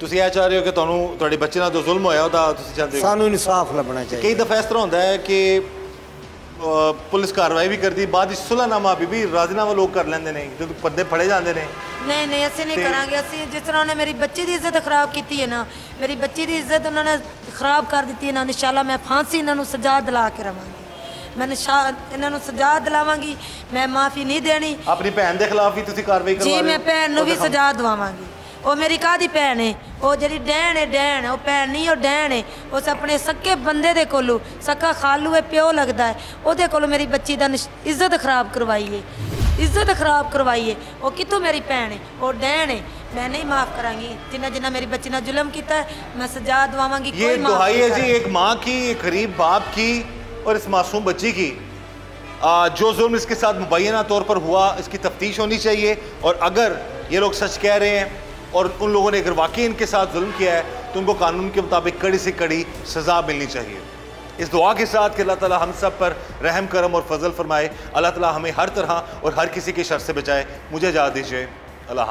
ਤੁਸੀਂ ਇਹ ਚਾਹ ਰਹੇ ਹੋ ਕਿ ਤੁਹਾਨੂੰ ਤੁਹਾਡੇ ਬੱਚੇ ਨਾਲ ਜੋ ਜ਼ੁਲਮ ਹੋਇਆ ਉਹਦਾ ਤੁਸੀਂ ਚਾਹੁੰਦੇ ਹੋ? ਸਾਨੂੰ ਇਨਸਾਫ ਲੱਭਣਾ ਕਈ ਚਾਹੀਦਾ ਦਫਾ ਇਸ ਤਰ੍ਹਾਂ ਹੁੰਦਾ ਹੈ ਕਿ ਪੁਲਿਸ ਕਾਰਵਾਈ ਵੀ ਕਰਦੀ ਬਾਅਦ ਵਿੱਚ ਸੁਲਹਨਾਮਾ ਬੀਬੀ ਰਾਜ਼ੀਨਾਮਾ ਲੋਕ ਕਰ ਲੈਂਦੇ ਨੇ ਜਦੋਂ ਬੰਦੇ ਫੜੇ ਜਾਂਦੇ ਨੇ। ਨਹੀਂ ਨਹੀਂ ਅਸੀਂ ਨਹੀਂ ਕਰਾਂਗੇ। ਅਸੀਂ ਜਿਸ ਤਰ੍ਹਾਂ ਉਹਨੇ ਮੇਰੀ ਬੱਚੀ ਦੀ ਇੱਜ਼ਤ ਖਰਾਬ ਕੀਤੀ ਹੈ ਨਾ ਮੇਰੀ ਬੱਚੀ ਦੀ ਇੱਜ਼ਤ ਉਹਨਾਂ ਨੇ ਖਰਾਬ ਕਰ ਦਿੱਤੀ ਹੈ ਨਾ ਇਨਸ਼ਾਅੱਲਾ ਮੈਂ ਫਾਂਸੀ ਇਹਨਾਂ ਨੂੰ ਸਜ਼ਾ ਦਿਲਾ ਕੇ ਰਵਾਂਗੀ। ਮੈਂ ਨਿਸ਼ਾ ਇਹਨਾਂ ਨੂੰ ਸਜ਼ਾ ਦਿਲਾਵਾਂਗੀ ਮੈਂ ਮਾਫੀ ਨਹੀਂ ਦੇਣੀ। ਆਪਣੀ ਭੈਣ ਦੇ ਖਿਲਾਫ ਵੀ ਤੁਸੀਂ ਕਾਰਵਾਈ ਕਰਵਾ ਜੀ ਮੈਂ ਭੈਣ ਨੂੰ ਵੀ। ਸਜ਼ਾ ਦਵਾਵਾਂਗੀ। ਉਹ ਮੇਰੀ ਕਾਦੀ ਭੈਣ ਹੈ ਉਹ ਜਿਹੜੀ ਡੈਣ ਹੈ ਡੈਣ ਉਹ ਭੈਣ ਨਹੀਂ ਉਹ ਡੈਣ ਹੈ ਉਸ ਆਪਣੇ ਸੱਕੇ ਬੰਦੇ ਦੇ ਕੋਲੋਂ ਸੱਕਾ ਖਾਲੂ ਹੈ ਪਿਓ ਲੱਗਦਾ ਹੈ ਉਹਦੇ ਕੋਲੋਂ ਮੇਰੀ ਬੱਚੀ ਦਾ ਨਿਸ਼- ਇੱਜ਼ਤ ਖਰਾਬ ਕਰਵਾਈ ਹੈ ਇੱਜ਼ਤ ਖਰਾਬ ਕਰਵਾਈ ਹੈ ਉਹ ਕਿੱਥੋਂ ਮੇਰੀ ਭੈਣ ਹੈ ਉਹ ਡੈਣ ਹੈ ਮੈਂ ਨਹੀਂ ਮਾਫ ਕਰਾਂਗੀ ਜਿੰਨਾ ਜਿੰਨਾ ਮੇਰੀ ਬੱਚੀ ਨਾਲ ਜ਼ੁਲਮ ਕੀਤਾ ਹੈ ਮੈਂ ਸਜ਼ਾ ਦਵਾਵਾਂਗੀ ये ਕੋਈ ਮਾਫ दुहाई है नहीं जी एक माँ की एक गरीब बाप की और इस मासूम बच्ची की आ, जो जुल्म इसके साथ मुबैना तौर पर हुआ इसकी तफ्तीश होनी चाहिए और अगर ये लोग सच कह रहे हैं और उन लोगों ने अगर वाकई इनके साथ जुल्म किया है तो उनको कानून के मुताबिक कड़ी से कड़ी सज़ा मिलनी चाहिए। इस दुआ के साथ कि अल्लाह ताला हम सब पर रहम, करम और फजल फरमाए। अल्लाह ताला हमें हर तरह और हर किसी के शर से बचाए। मुझे जा दीजिए। अल्लाह